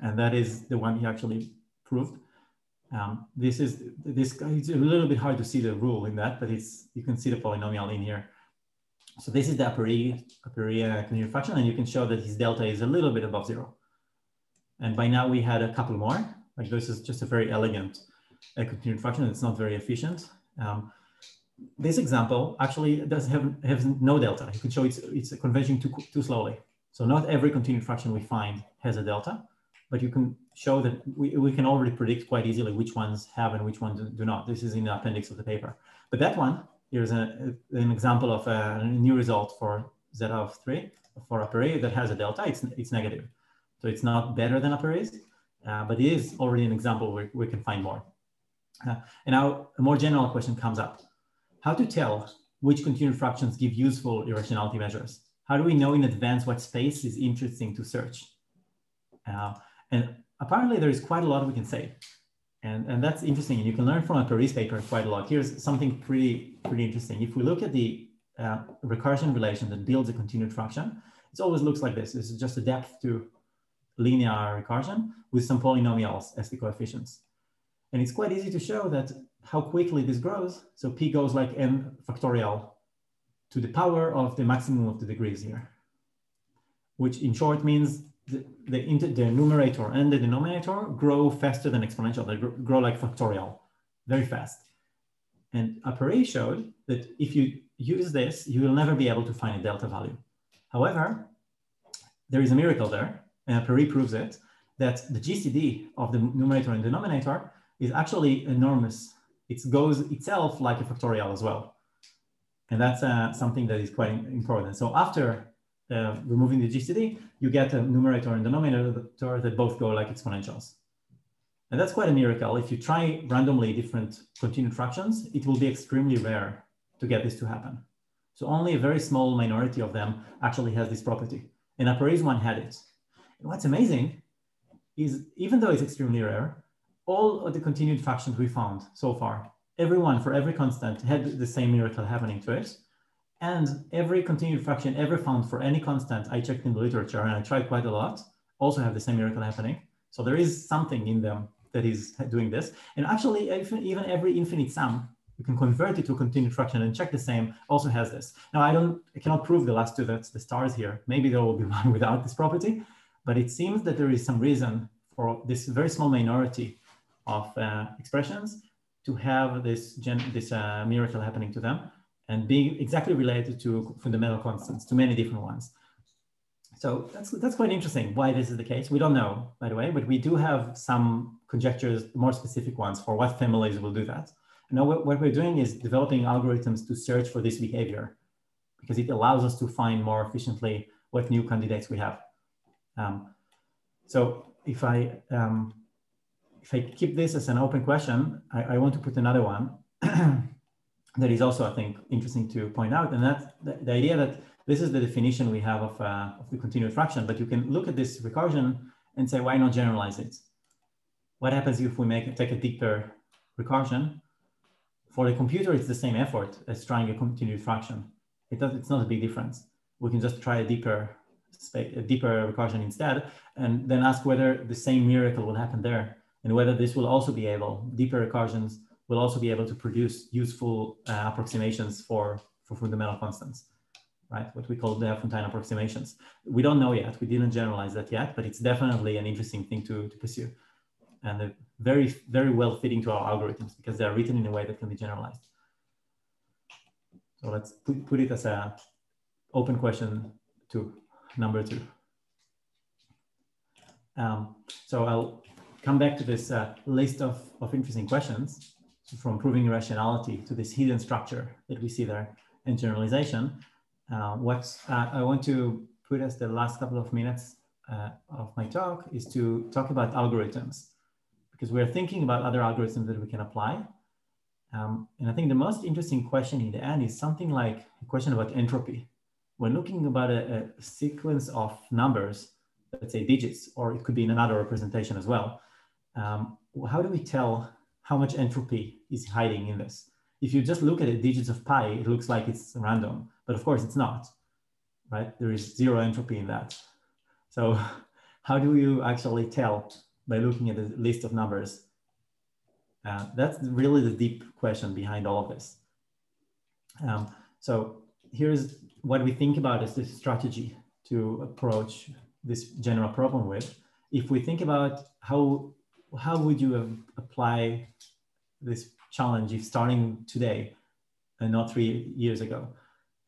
and that is the one he actually proved. Um, this is this it's a little bit hard to see the rule in that, but it's you can see the polynomial in here. So this is the Apéry, Apéry uh, continuous fraction, and you can show that his delta is a little bit above zero. And by now we had a couple more. Like this is just a very elegant a continued fraction. It's not very efficient. Um, this example actually does have, have no delta. You can show it's, it's converging too, too slowly. So not every continued fraction we find has a delta, but you can show that we, we can already predict quite easily which ones have and which ones do not. This is in the appendix of the paper. But that one, here's a, an example of a, new result for Z of three for Apéry that has a delta, it's, it's negative. So it's not better than Apéry's, uh, but it is already an example where we can find more. Uh, and now a more general question comes up. How to tell which continued fractions give useful irrationality measures? How do we know in advance what space is interesting to search? Uh, and apparently there is quite a lot we can say. And, and that's interesting. And you can learn from Apéry's paper quite a lot. Here's something pretty, pretty interesting. If we look at the uh, recursion relation that builds a continued fraction, it always looks like this. This is just a depth to linear recursion with some polynomials as the coefficients. And it's quite easy to show that how quickly this grows. So p goes like n factorial to the power of the maximum of the degrees here, which in short means the, the, the numerator and the denominator grow faster than exponential. They grow like factorial, very fast. And Apéry showed that if you use this, you will never be able to find a delta value. However, there is a miracle there, and Apéry proves it, that the GCD of the numerator and denominator is actually enormous. It goes itself like a factorial as well. And that's uh, something that is quite important. So after uh, removing the GCD, you get a numerator and denominator that both go like exponentials. And that's quite a miracle. If you try randomly different continued fractions, it will be extremely rare to get this to happen. So only a very small minority of them actually has this property. And Apéry's one had it. And what's amazing is even though it's extremely rare, all of the continued fractions we found so far, everyone for every constant had the same miracle happening to it. And every continued fraction ever found for any constant I checked in the literature and I tried quite a lot, also have the same miracle happening. So there is something in them that is doing this. And actually, even every infinite sum, you can convert it to a continued fraction and check the same, also has this. Now, I don't, I cannot prove the last two, that's the stars here. Maybe there will be one without this property, but it seems that there is some reason for this very small minority of uh, expressions to have this, gen this uh, miracle happening to them and being exactly related to fundamental constants, to many different ones. So that's, that's quite interesting why this is the case. We don't know, by the way, but we do have some conjectures, more specific ones for what families will do that. And now what, what we're doing is developing algorithms to search for this behavior because it allows us to find more efficiently what new candidates we have. Um, so if I, um, if I keep this as an open question, I, I want to put another one that is also, I think, interesting to point out. And that's the, the idea that this is the definition we have of, uh, of the continued fraction, but you can look at this recursion and say, why not generalize it? What happens if we make take a deeper recursion? For the computer, it's the same effort as trying a continued fraction. It does, it's not a big difference. We can just try a deeper, a deeper recursion instead, and then ask whether the same miracle will happen there, and whether this will also be able, deeper recursions will also be able to produce useful uh, approximations for, for fundamental constants, right? What we call the Diophantine approximations. We don't know yet, we didn't generalize that yet, but it's definitely an interesting thing to, to pursue. And very, very well fitting to our algorithms because they're written in a way that can be generalized. So let's put, put it as a open question two, number two. Um, so I'll come back to this uh, list of, of interesting questions from proving irrationality to this hidden structure that we see there in generalization. Uh, what uh, I want to put as the last couple of minutes uh, of my talk is to talk about algorithms because we're thinking about other algorithms that we can apply. Um, and I think the most interesting question in the end is something like a question about entropy. When looking about a, a sequence of numbers, let's say digits, or it could be in another representation as well, um, how do we tell how much entropy is hiding in this. If you just look at the digits of pi, it looks like it's random, but of course it's not, right? There is zero entropy in that. So how do you actually tell by looking at the list of numbers? Uh, that's really the deep question behind all of this. Um, so here's what we think about as the strategy to approach this general problem with. If we think about how how would you apply this challenge if starting today and not three years ago?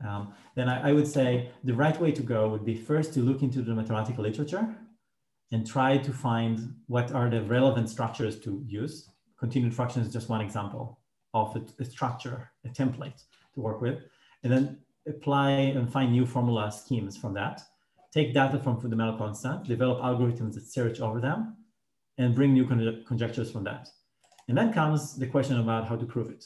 Um, then I, I, would say the right way to go would be first to look into the mathematical literature and try to find what are the relevant structures to use. Continued fraction is just one example of a, a structure, a template to work with, and then apply and find new formula schemes from that. Take data from fundamental constant, develop algorithms that search over them, and bring new con conjectures from that. And then comes the question about how to prove it.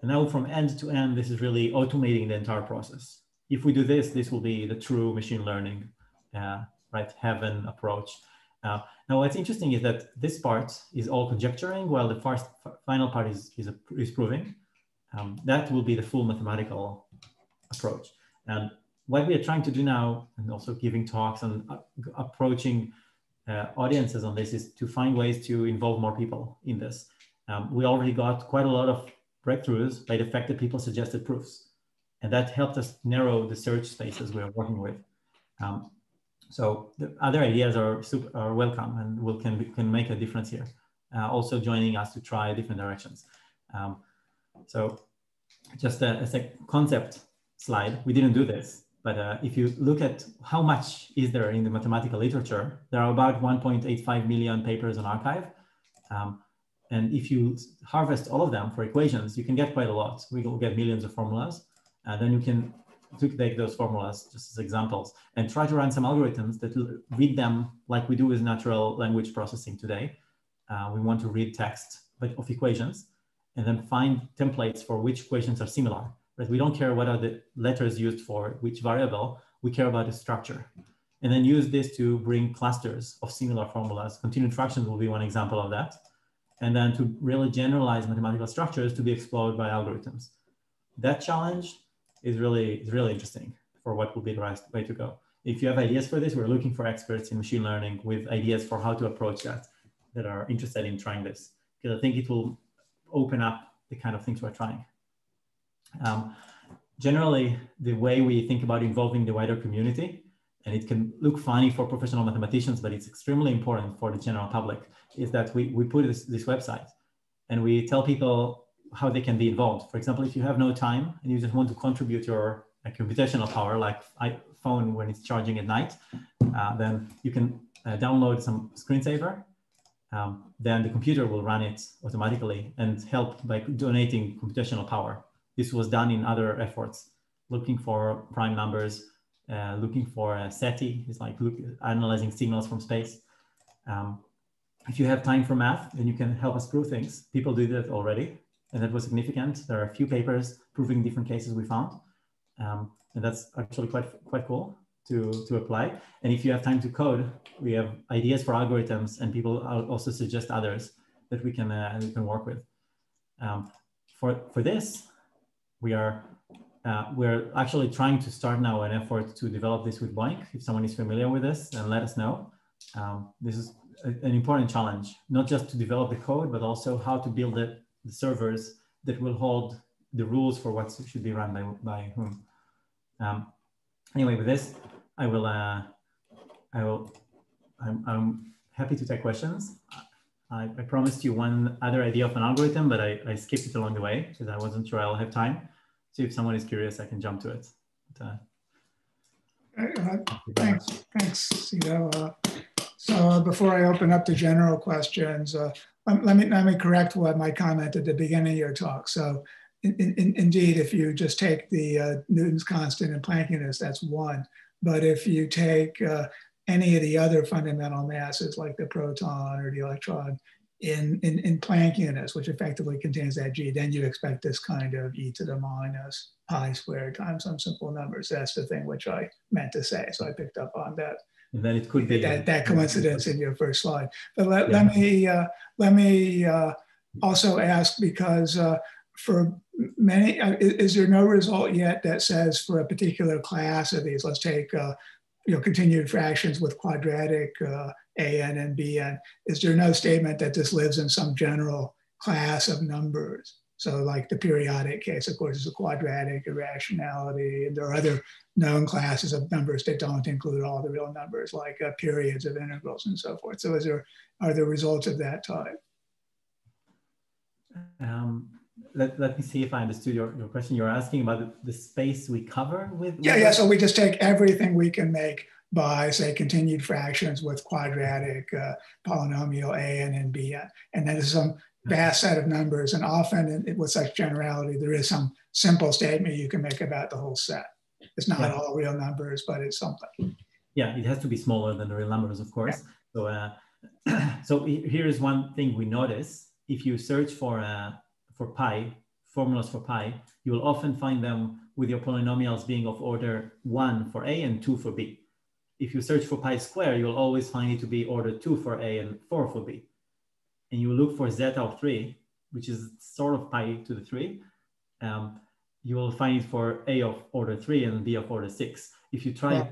And now from end to end, this is really automating the entire process. If we do this, this will be the true machine learning, uh, right, heaven approach. Uh, now, what's interesting is that this part is all conjecturing, while the first final part is, is, a, is proving. Um, that will be the full mathematical approach. And what we are trying to do now, and also giving talks and uh, approaching uh, audiences on this is to find ways to involve more people in this. Um, we already got quite a lot of breakthroughs by the fact that people suggested proofs. And that helped us narrow the search spaces we are working with. Um, so the other ideas are, super, are welcome and will can, can make a difference here. Uh, also joining us to try different directions. Um, so just a, a concept slide, we didn't do this, But uh, if you look at how much is there in the mathematical literature, there are about 1.85 million papers on arXiv. Um, and if you harvest all of them for equations, you can get quite a lot. We will get millions of formulas. And then you can take those formulas just as examples and try to run some algorithms that read them like we do with natural language processing today. Uh, we want to read text but of equations and then find templates for which equations are similar. Right? We don't care what are the letters used for which variable, we care about the structure. And then use this to bring clusters of similar formulas. Continued fractions will be one example of that. And then to really generalize mathematical structures to be explored by algorithms. That challenge is really, is really interesting for what will be the right way to go. If you have ideas for this, we're looking for experts in machine learning with ideas for how to approach that, that are interested in trying this. Because I think it will open up the kind of things we're trying. Um, generally, the way we think about involving the wider community, and it can look funny for professional mathematicians, but it's extremely important for the general public, is that we, we put this, this website and we tell people how they can be involved. For example, if you have no time and you just want to contribute your computational power, like iPhone when it's charging at night, uh, then you can uh, download some screensaver um, then the computer will run it automatically and help by donating computational power. This was done in other efforts, looking for prime numbers, uh, looking for a SETI, it's like look, analyzing signals from space. Um, if you have time for math, then you can help us prove things. People do that already, and that was significant. There are a few papers proving different cases we found, um, and that's actually quite quite cool to, to apply. And if you have time to code, we have ideas for algorithms and people also suggest others that we can, uh, we can work with. Um, for, for this, we are uh, we're actually trying to start now an effort to develop this with BOINC. If someone is familiar with this, then let us know. Um, this is a, an important challenge, not just to develop the code, but also how to build it, the servers that will hold the rules for what should be run by, by whom. Um, anyway, with this, I will, uh, I will, I'm, I'm happy to take questions. I, I, promised you one other idea of an algorithm, but I, I skipped it along the way because I wasn't sure I'll have time. So if someone is curious, I can jump to it. But, uh, uh, thanks, thanks, Cito. Uh, so uh, before I open up to general questions, uh, let, me let me correct what my comment at the beginning of your talk. So in, in, indeed, if you just take the uh, Newton's constant and Planck units, that's one. But if you take uh, any of the other fundamental masses like the proton or the electron in, in, in Planck units, which effectively contains that G, then you expect this kind of e to the minus pi squared times some simple numbers. That's the thing which I meant to say. So I picked up on that. And then it could be that, that coincidence in your first slide. But let, yeah. let me uh, let me uh, also ask because uh, for many, uh, is there no result yet that says for a particular class of these, let's take, uh, you know, continued fractions with quadratic uh, an and bn, is there no statement that this lives in some general class of numbers? So like the periodic case, of course, is a quadratic irrationality. And there are other known classes of numbers that don't include all the real numbers, like uh, periods of integrals and so forth. So is there, are there results of that type? Um, let, let me see if I understood your, your question. You're asking about the, the space we cover with? Yeah, yeah. So we just take everything we can make by, say, continued fractions with quadratic uh, polynomial a and then b, and then there's some vast set of numbers. And often, in, with such generality, there is some simple statement you can make about the whole set. It's not yeah. all real numbers, but it's something. Yeah, it has to be smaller than the real numbers, of course. Yeah. So, uh, so here is one thing we notice. If you search for uh, for pi, formulas for pi, you will often find them with your polynomials being of order one for a and two for b. If you search for pi square, you'll always find it to be order two for a and four for b. And you look for zeta of three, which is sort of pi to the three. Um, you will find it for a of order three and b of order six. If you try yeah.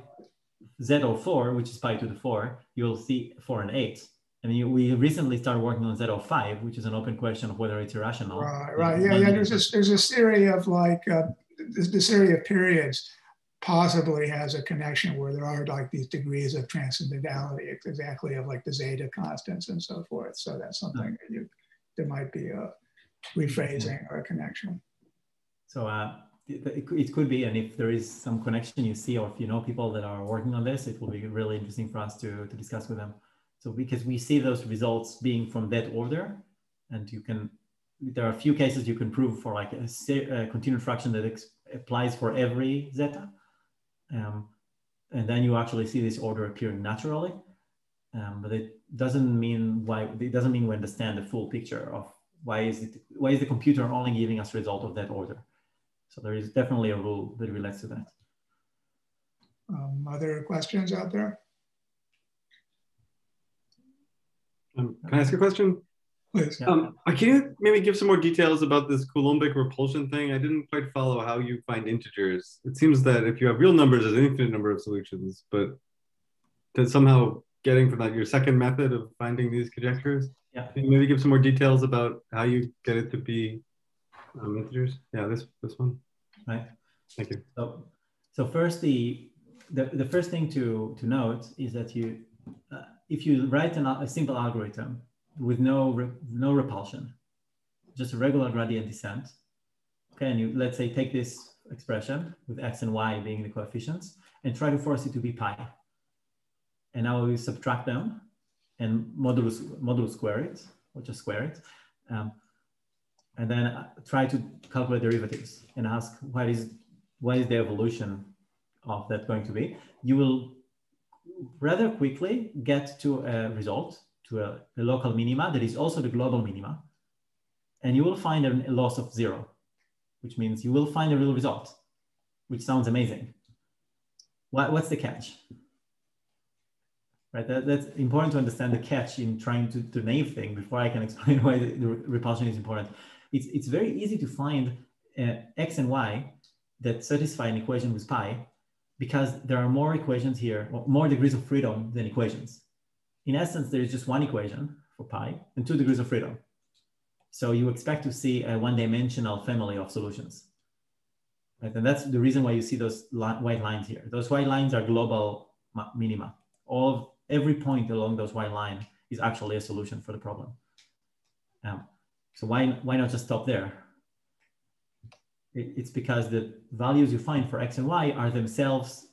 z of four, which is pi to the four, you'll see four and eight. I mean, we recently started working on Z05, which is an open question of whether it's irrational. Right, right. Yeah, yeah. There's a, there's a theory of like, uh, this, this theory of periods possibly has a connection where there are like these degrees of transcendentality, exactly of like the zeta constants and so forth. So that's something that you, there might be a rephrasing or a connection. So uh, it could be, and if there is some connection you see, or if you know people that are working on this, it will be really interesting for us to, to discuss with them. So because we see those results being from that order, and you can, there are a few cases you can prove for like a, a continued fraction that applies for every zeta. Um, and then you actually see this order appear naturally. Um, but it doesn't mean why, it doesn't mean we understand the full picture of why is it, why is the computer only giving us result of that order? So there is definitely a rule that relates to that. Um, other questions out there? Um, can I ask a question? Please. Um, uh, can you maybe give some more details about this Coulombic repulsion thing? I didn't quite follow how you find integers. It seems that if you have real numbers, there's an infinite number of solutions, but to somehow getting from that your second method of finding these conjectures, yeah. Can you maybe give some more details about how you get it to be um, integers? Yeah, this this one. Right. Thank you. So, so first the the, the first thing to to note is that you uh, if you write an, a simple algorithm with no re, no repulsion, just a regular gradient descent. Okay, and you let's say take this expression with x and y being the coefficients and try to force it to be pi. And now we subtract them and modulus, modulus square it, or just square it. Um, and then uh, try to calculate derivatives and ask what is, what is the evolution of that going to be. You will rather quickly get to a result, to a, a local minima that is also the global minima. And you will find a, loss of zero, which means you will find a real result, which sounds amazing. What, what's the catch? right? That, that's important to understand the catch in trying to, to name things before I can explain why the, the repulsion is important. It's, it's very easy to find uh, x and y that satisfy an equation with pi because there are more equations here, more degrees of freedom than equations. In essence, there is just one equation for pi and two degrees of freedom. So you expect to see a one-dimensional family of solutions. Right? And that's the reason why you see those li white lines here. Those white lines are global minima. All every point along those white line is actually a solution for the problem. Um, so why, why not just stop there? It, it's because the values you find for x and y are themselves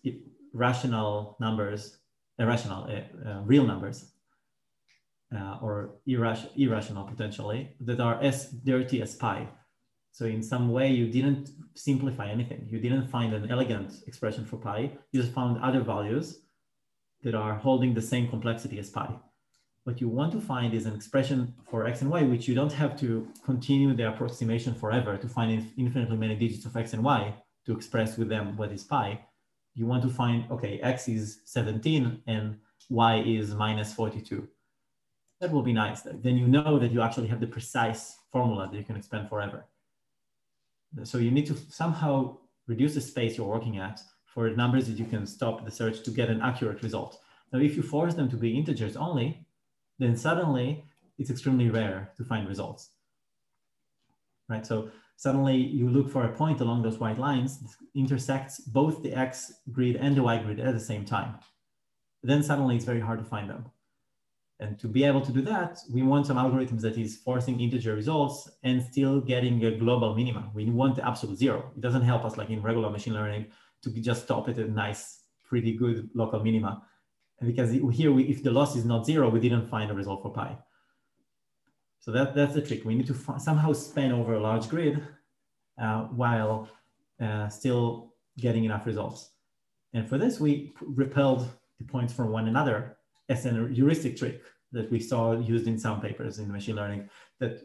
rational numbers, irrational, uh, uh, real numbers, uh, or irrational potentially, that are as dirty as pi. So in some way, you didn't simplify anything. You didn't find an elegant expression for pi. You just found other values that are holding the same complexity as pi. What you want to find is an expression for x and y, which you don't have to continue the approximation forever to find infinitely many digits of x and y to express with them what is pi. You want to find, okay, x is 17 and y is minus 42. That will be nice. Then you know that you actually have the precise formula that you can expand forever. So you need to somehow reduce the space you're working at for numbers that you can stop the search to get an accurate result. Now, if you force them to be integers only, then suddenly it's extremely rare to find results, right? So suddenly you look for a point along those white lines that intersects both the X grid and the Y grid at the same time. Then suddenly it's very hard to find them. And to be able to do that, we want some algorithms that is forcing integer results and still getting a global minimum. We want the absolute zero. It doesn't help us like in regular machine learning to just stop at a nice, pretty good local minima. Because here, we, if the loss is not zero, we didn't find a result for pi. So that, that's the trick. We need to somehow span over a large grid uh, while uh, still getting enough results. And for this, we repelled the points from one another as a heuristic trick that we saw used in some papers in machine learning that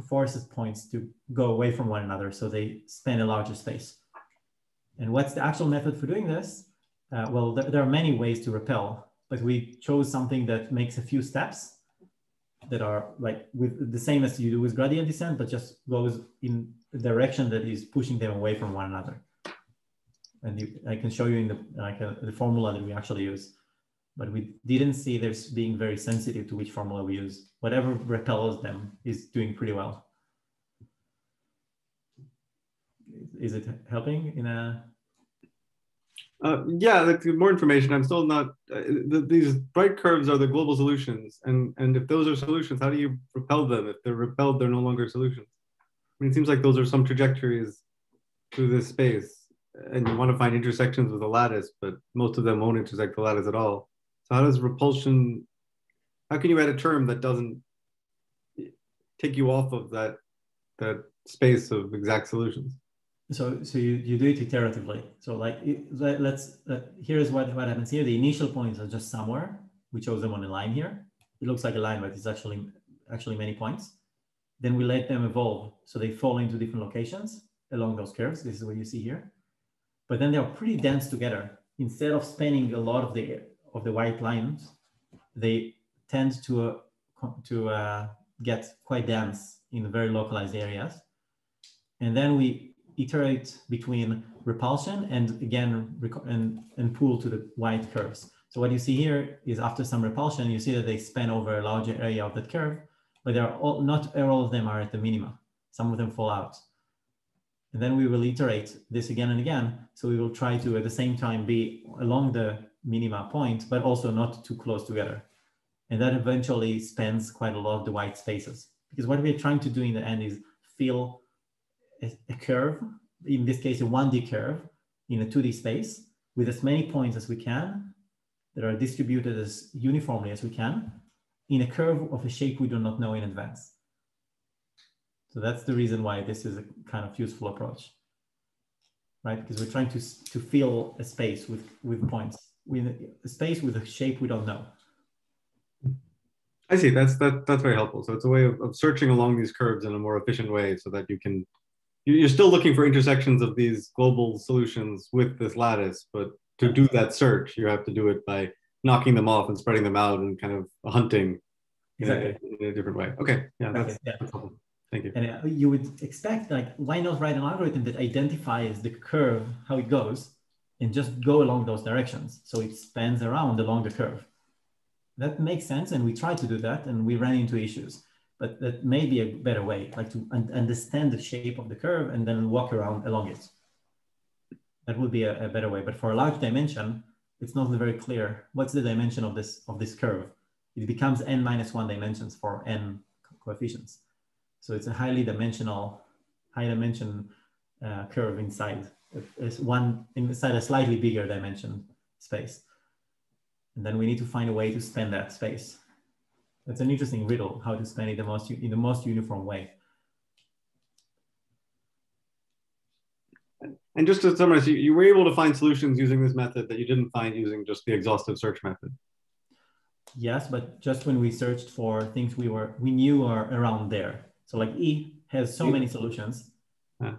forces points to go away from one another so they span a larger space. And what's the actual method for doing this? Uh, well, there, there, are many ways to repel, but we chose something that makes a few steps that are like with the same as you do with gradient descent, but just goes in a direction that is pushing them away from one another. And you, I can show you in the, like a, uh, the formula that we actually use, but we didn't see this being very sensitive to which formula we use. Whatever repels them is doing pretty well. Is it helping in a uh, yeah, like more information. I'm still not. Uh, the, these bright curves are the global solutions, and and if those are solutions, how do you repel them? If they're repelled, they're no longer solutions. I mean, it seems like those are some trajectories through this space and you want to find intersections with the lattice, but most of them won't intersect the lattice at all. So how does repulsion, how can you add a term that doesn't take you off of that, that space of exact solutions? So, so you, you do it iteratively. So like, let, us uh, here's what, what happens here. The initial points are just somewhere. We chose them on a line here. It looks like a line, but it's actually, actually many points. Then we let them evolve. So they fall into different locations along those curves. This is what you see here. But then they're pretty dense together. Instead of spanning a lot of the of the white lines, they tend to uh, to uh, get quite dense in very localized areas. And then we iterate between repulsion and again and, and pull to the white curves. So what you see here is after some repulsion, you see that they span over a larger area of that curve, but they're all, not all of them are at the minima. Some of them fall out. And then we will iterate this again and again. So we will try to at the same time be along the minima point, but also not too close together. And that eventually spans quite a lot of the white spaces. Because what we're trying to do in the end is fill a, a curve, in this case, a 1D curve in a 2D space with as many points as we can that are distributed as uniformly as we can in a curve of a shape we do not know in advance. So that's the reason why this is a kind of useful approach, right? Because we're trying to, to fill a space with, with points, with a space with a shape we don't know. I see. That's that. That's very helpful. So it's a way of, of searching along these curves in a more efficient way, so that you can. You're still looking for intersections of these global solutions with this lattice, but to do that search, you have to do it by knocking them off and spreading them out and kind of hunting exactly. in, a, in a different way. Okay, yeah, that's, okay, yeah. that's helpful. Thank you. And uh, you would expect like, why not write an algorithm that identifies the curve, how it goes, and just go along those directions. So it spans around along the curve. That makes sense. And we tried to do that and we ran into issues, but that may be a better way, like to un understand the shape of the curve and then walk around along it. That would be a, a better way. But for a large dimension, it's not very clear. What's the dimension of this, of this curve? It becomes n minus one dimensions for n coefficients. So it's a highly dimensional, high dimension uh, curve inside it's one inside a slightly bigger dimension space. And then we need to find a way to span that space. That's an interesting riddle, how to span it the most, in the most uniform way. And just to summarize, you, you were able to find solutions using this method that you didn't find using just the exhaustive search method. Yes, but just when we searched for things we were we knew are around there. So like E has so many solutions. Yeah.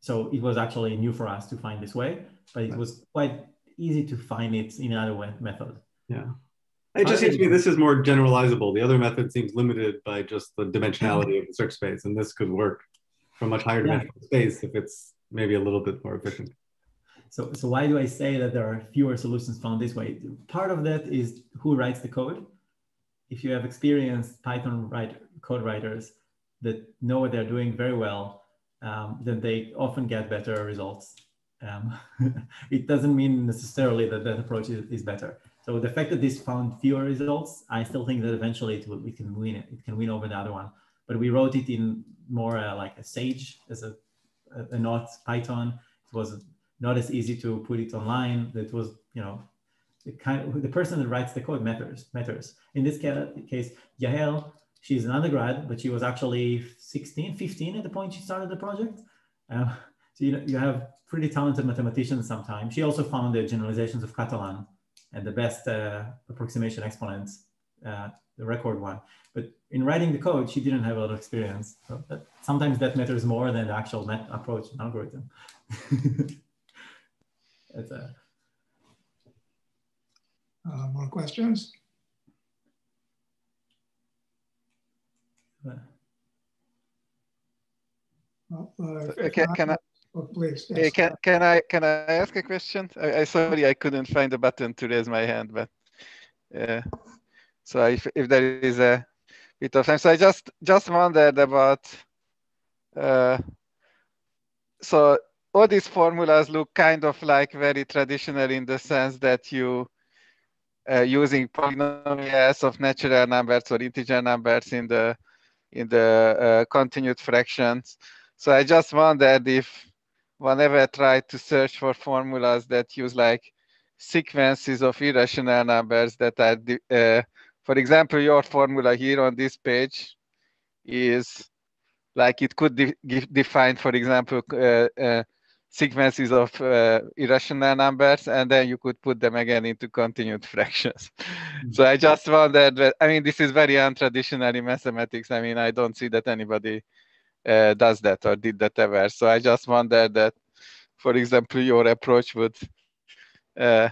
So it was actually new for us to find this way, but it was quite easy to find it in another way, method. Yeah. It just seems to me this is more generalizable. The other method seems limited by just the dimensionality of the search space, and this could work for much higher dimensional yeah. space if it's maybe a little bit more efficient. So, so why do I say that there are fewer solutions found this way? Part of that is who writes the code. If you have experienced Python write, code writers, that know what they're doing very well, um, then they often get better results. Um, it doesn't mean necessarily that that approach is, is, better. So the fact that this found fewer results, I still think that eventually it, can win it. It can win over the other one. But we wrote it in more uh, like a Sage as a, a, a not Python. It was not as easy to put it online. That was, you know, the kind of, the person that writes the code matters matters. In this case, Yael she's an undergrad, but she was actually 16, 15 at the point she started the project. Uh, so you, know, you have pretty talented mathematicians sometimes. She also found the generalizations of Catalan and the best uh, approximation exponent, uh, the record one. But in writing the code, she didn't have a lot of experience. So that, sometimes that matters more than the actual approach and algorithm. it's a, uh, more questions? Well, uh, can, can I? Oh, please. Yes. Can, can I can I ask a question? I, I sorry I couldn't find the button to raise my hand, but uh, so if if there is a bit of time, so I just just wondered about. Uh, so all these formulas look kind of like very traditional in the sense that you uh, using polynomials of natural numbers or integer numbers in the in the uh, continued fractions. So I just wondered if whenever I try to search for formulas that use like sequences of irrational numbers that are, uh, for example, your formula here on this page is like it could de define, for example, uh, uh, sequences of uh, irrational numbers, and then you could put them again into continued fractions. Mm-hmm. so I just wondered that, I mean, this is very untraditional in mathematics. I mean, I don't see that anybody uh, does that or did that ever. So I just wonder that, for example, your approach would uh,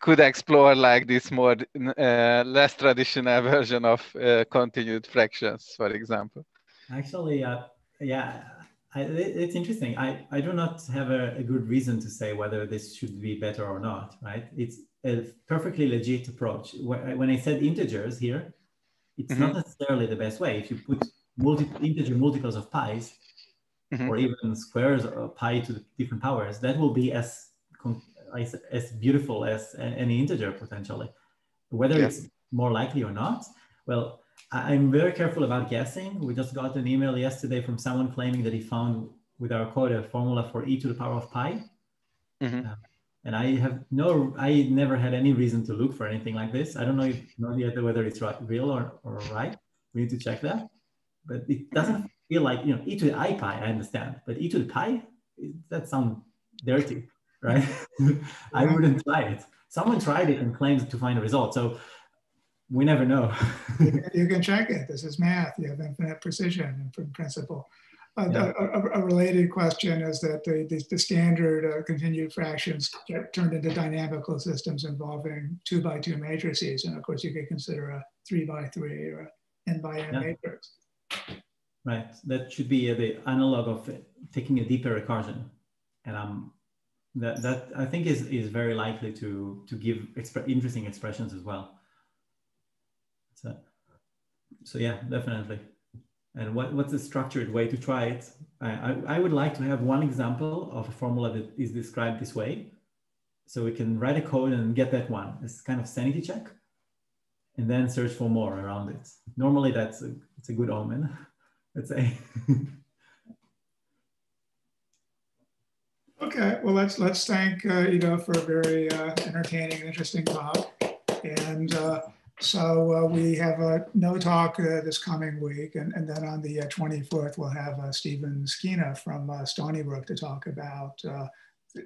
could explore like this more uh, less traditional version of uh, continued fractions, for example. Actually, uh, yeah, I, it's interesting. I, I do not have a, a, good reason to say whether this should be better or not, right? It's a perfectly legit approach. When I said integers here, it's mm -hmm. not necessarily the best way. If you put multi integer multiples of pi's, mm -hmm. or even squares of pi to different powers, that will be as as, as beautiful as any integer potentially. Whether yeah. it's more likely or not, well, I'm very careful about guessing. We just got an email yesterday from someone claiming that he found with our code a formula for e to the power of pi. Mm-hmm. Uh, and I have no, I never had any reason to look for anything like this. I don't know, if, know yet whether it's right, real or, or right. We need to check that. But it doesn't feel like, you know, e to the i pi, I understand. But e to the pi, that sounds dirty, right? I wouldn't try it. Someone tried it and claims to find a result. So we never know. you, can, check it. This is math. You have infinite precision in principle. Uh, yeah. a, a, a, related question is that the, the, the standard uh, continued fractions get turned into dynamical systems involving two by two matrices. And of course, you could consider a three by three or an n by n yeah. matrix. Right. That should be the analog of taking a deeper recursion. And um, that, that I think is, is very likely to, to give exp interesting expressions as well. So, so yeah, definitely. And what, what's a structured way to try it? I, I, I would like to have one example of a formula that is described this way. So we can write a code and get that one. It's kind of sanity check and then search for more around it. Normally that's a, it's a good omen, let's say. okay, well, let's, let's thank uh, Ido for a very uh, entertaining and interesting talk. And uh, so uh, we have a no talk uh, this coming week, and, and then on the 24th, uh, we'll have Steven Skiena from Stony Brook to talk about the,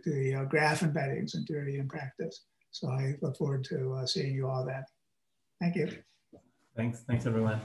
the graph embeddings in theory and practice. So I look forward to seeing you all then. Thank you. Thanks. Thanks, everyone.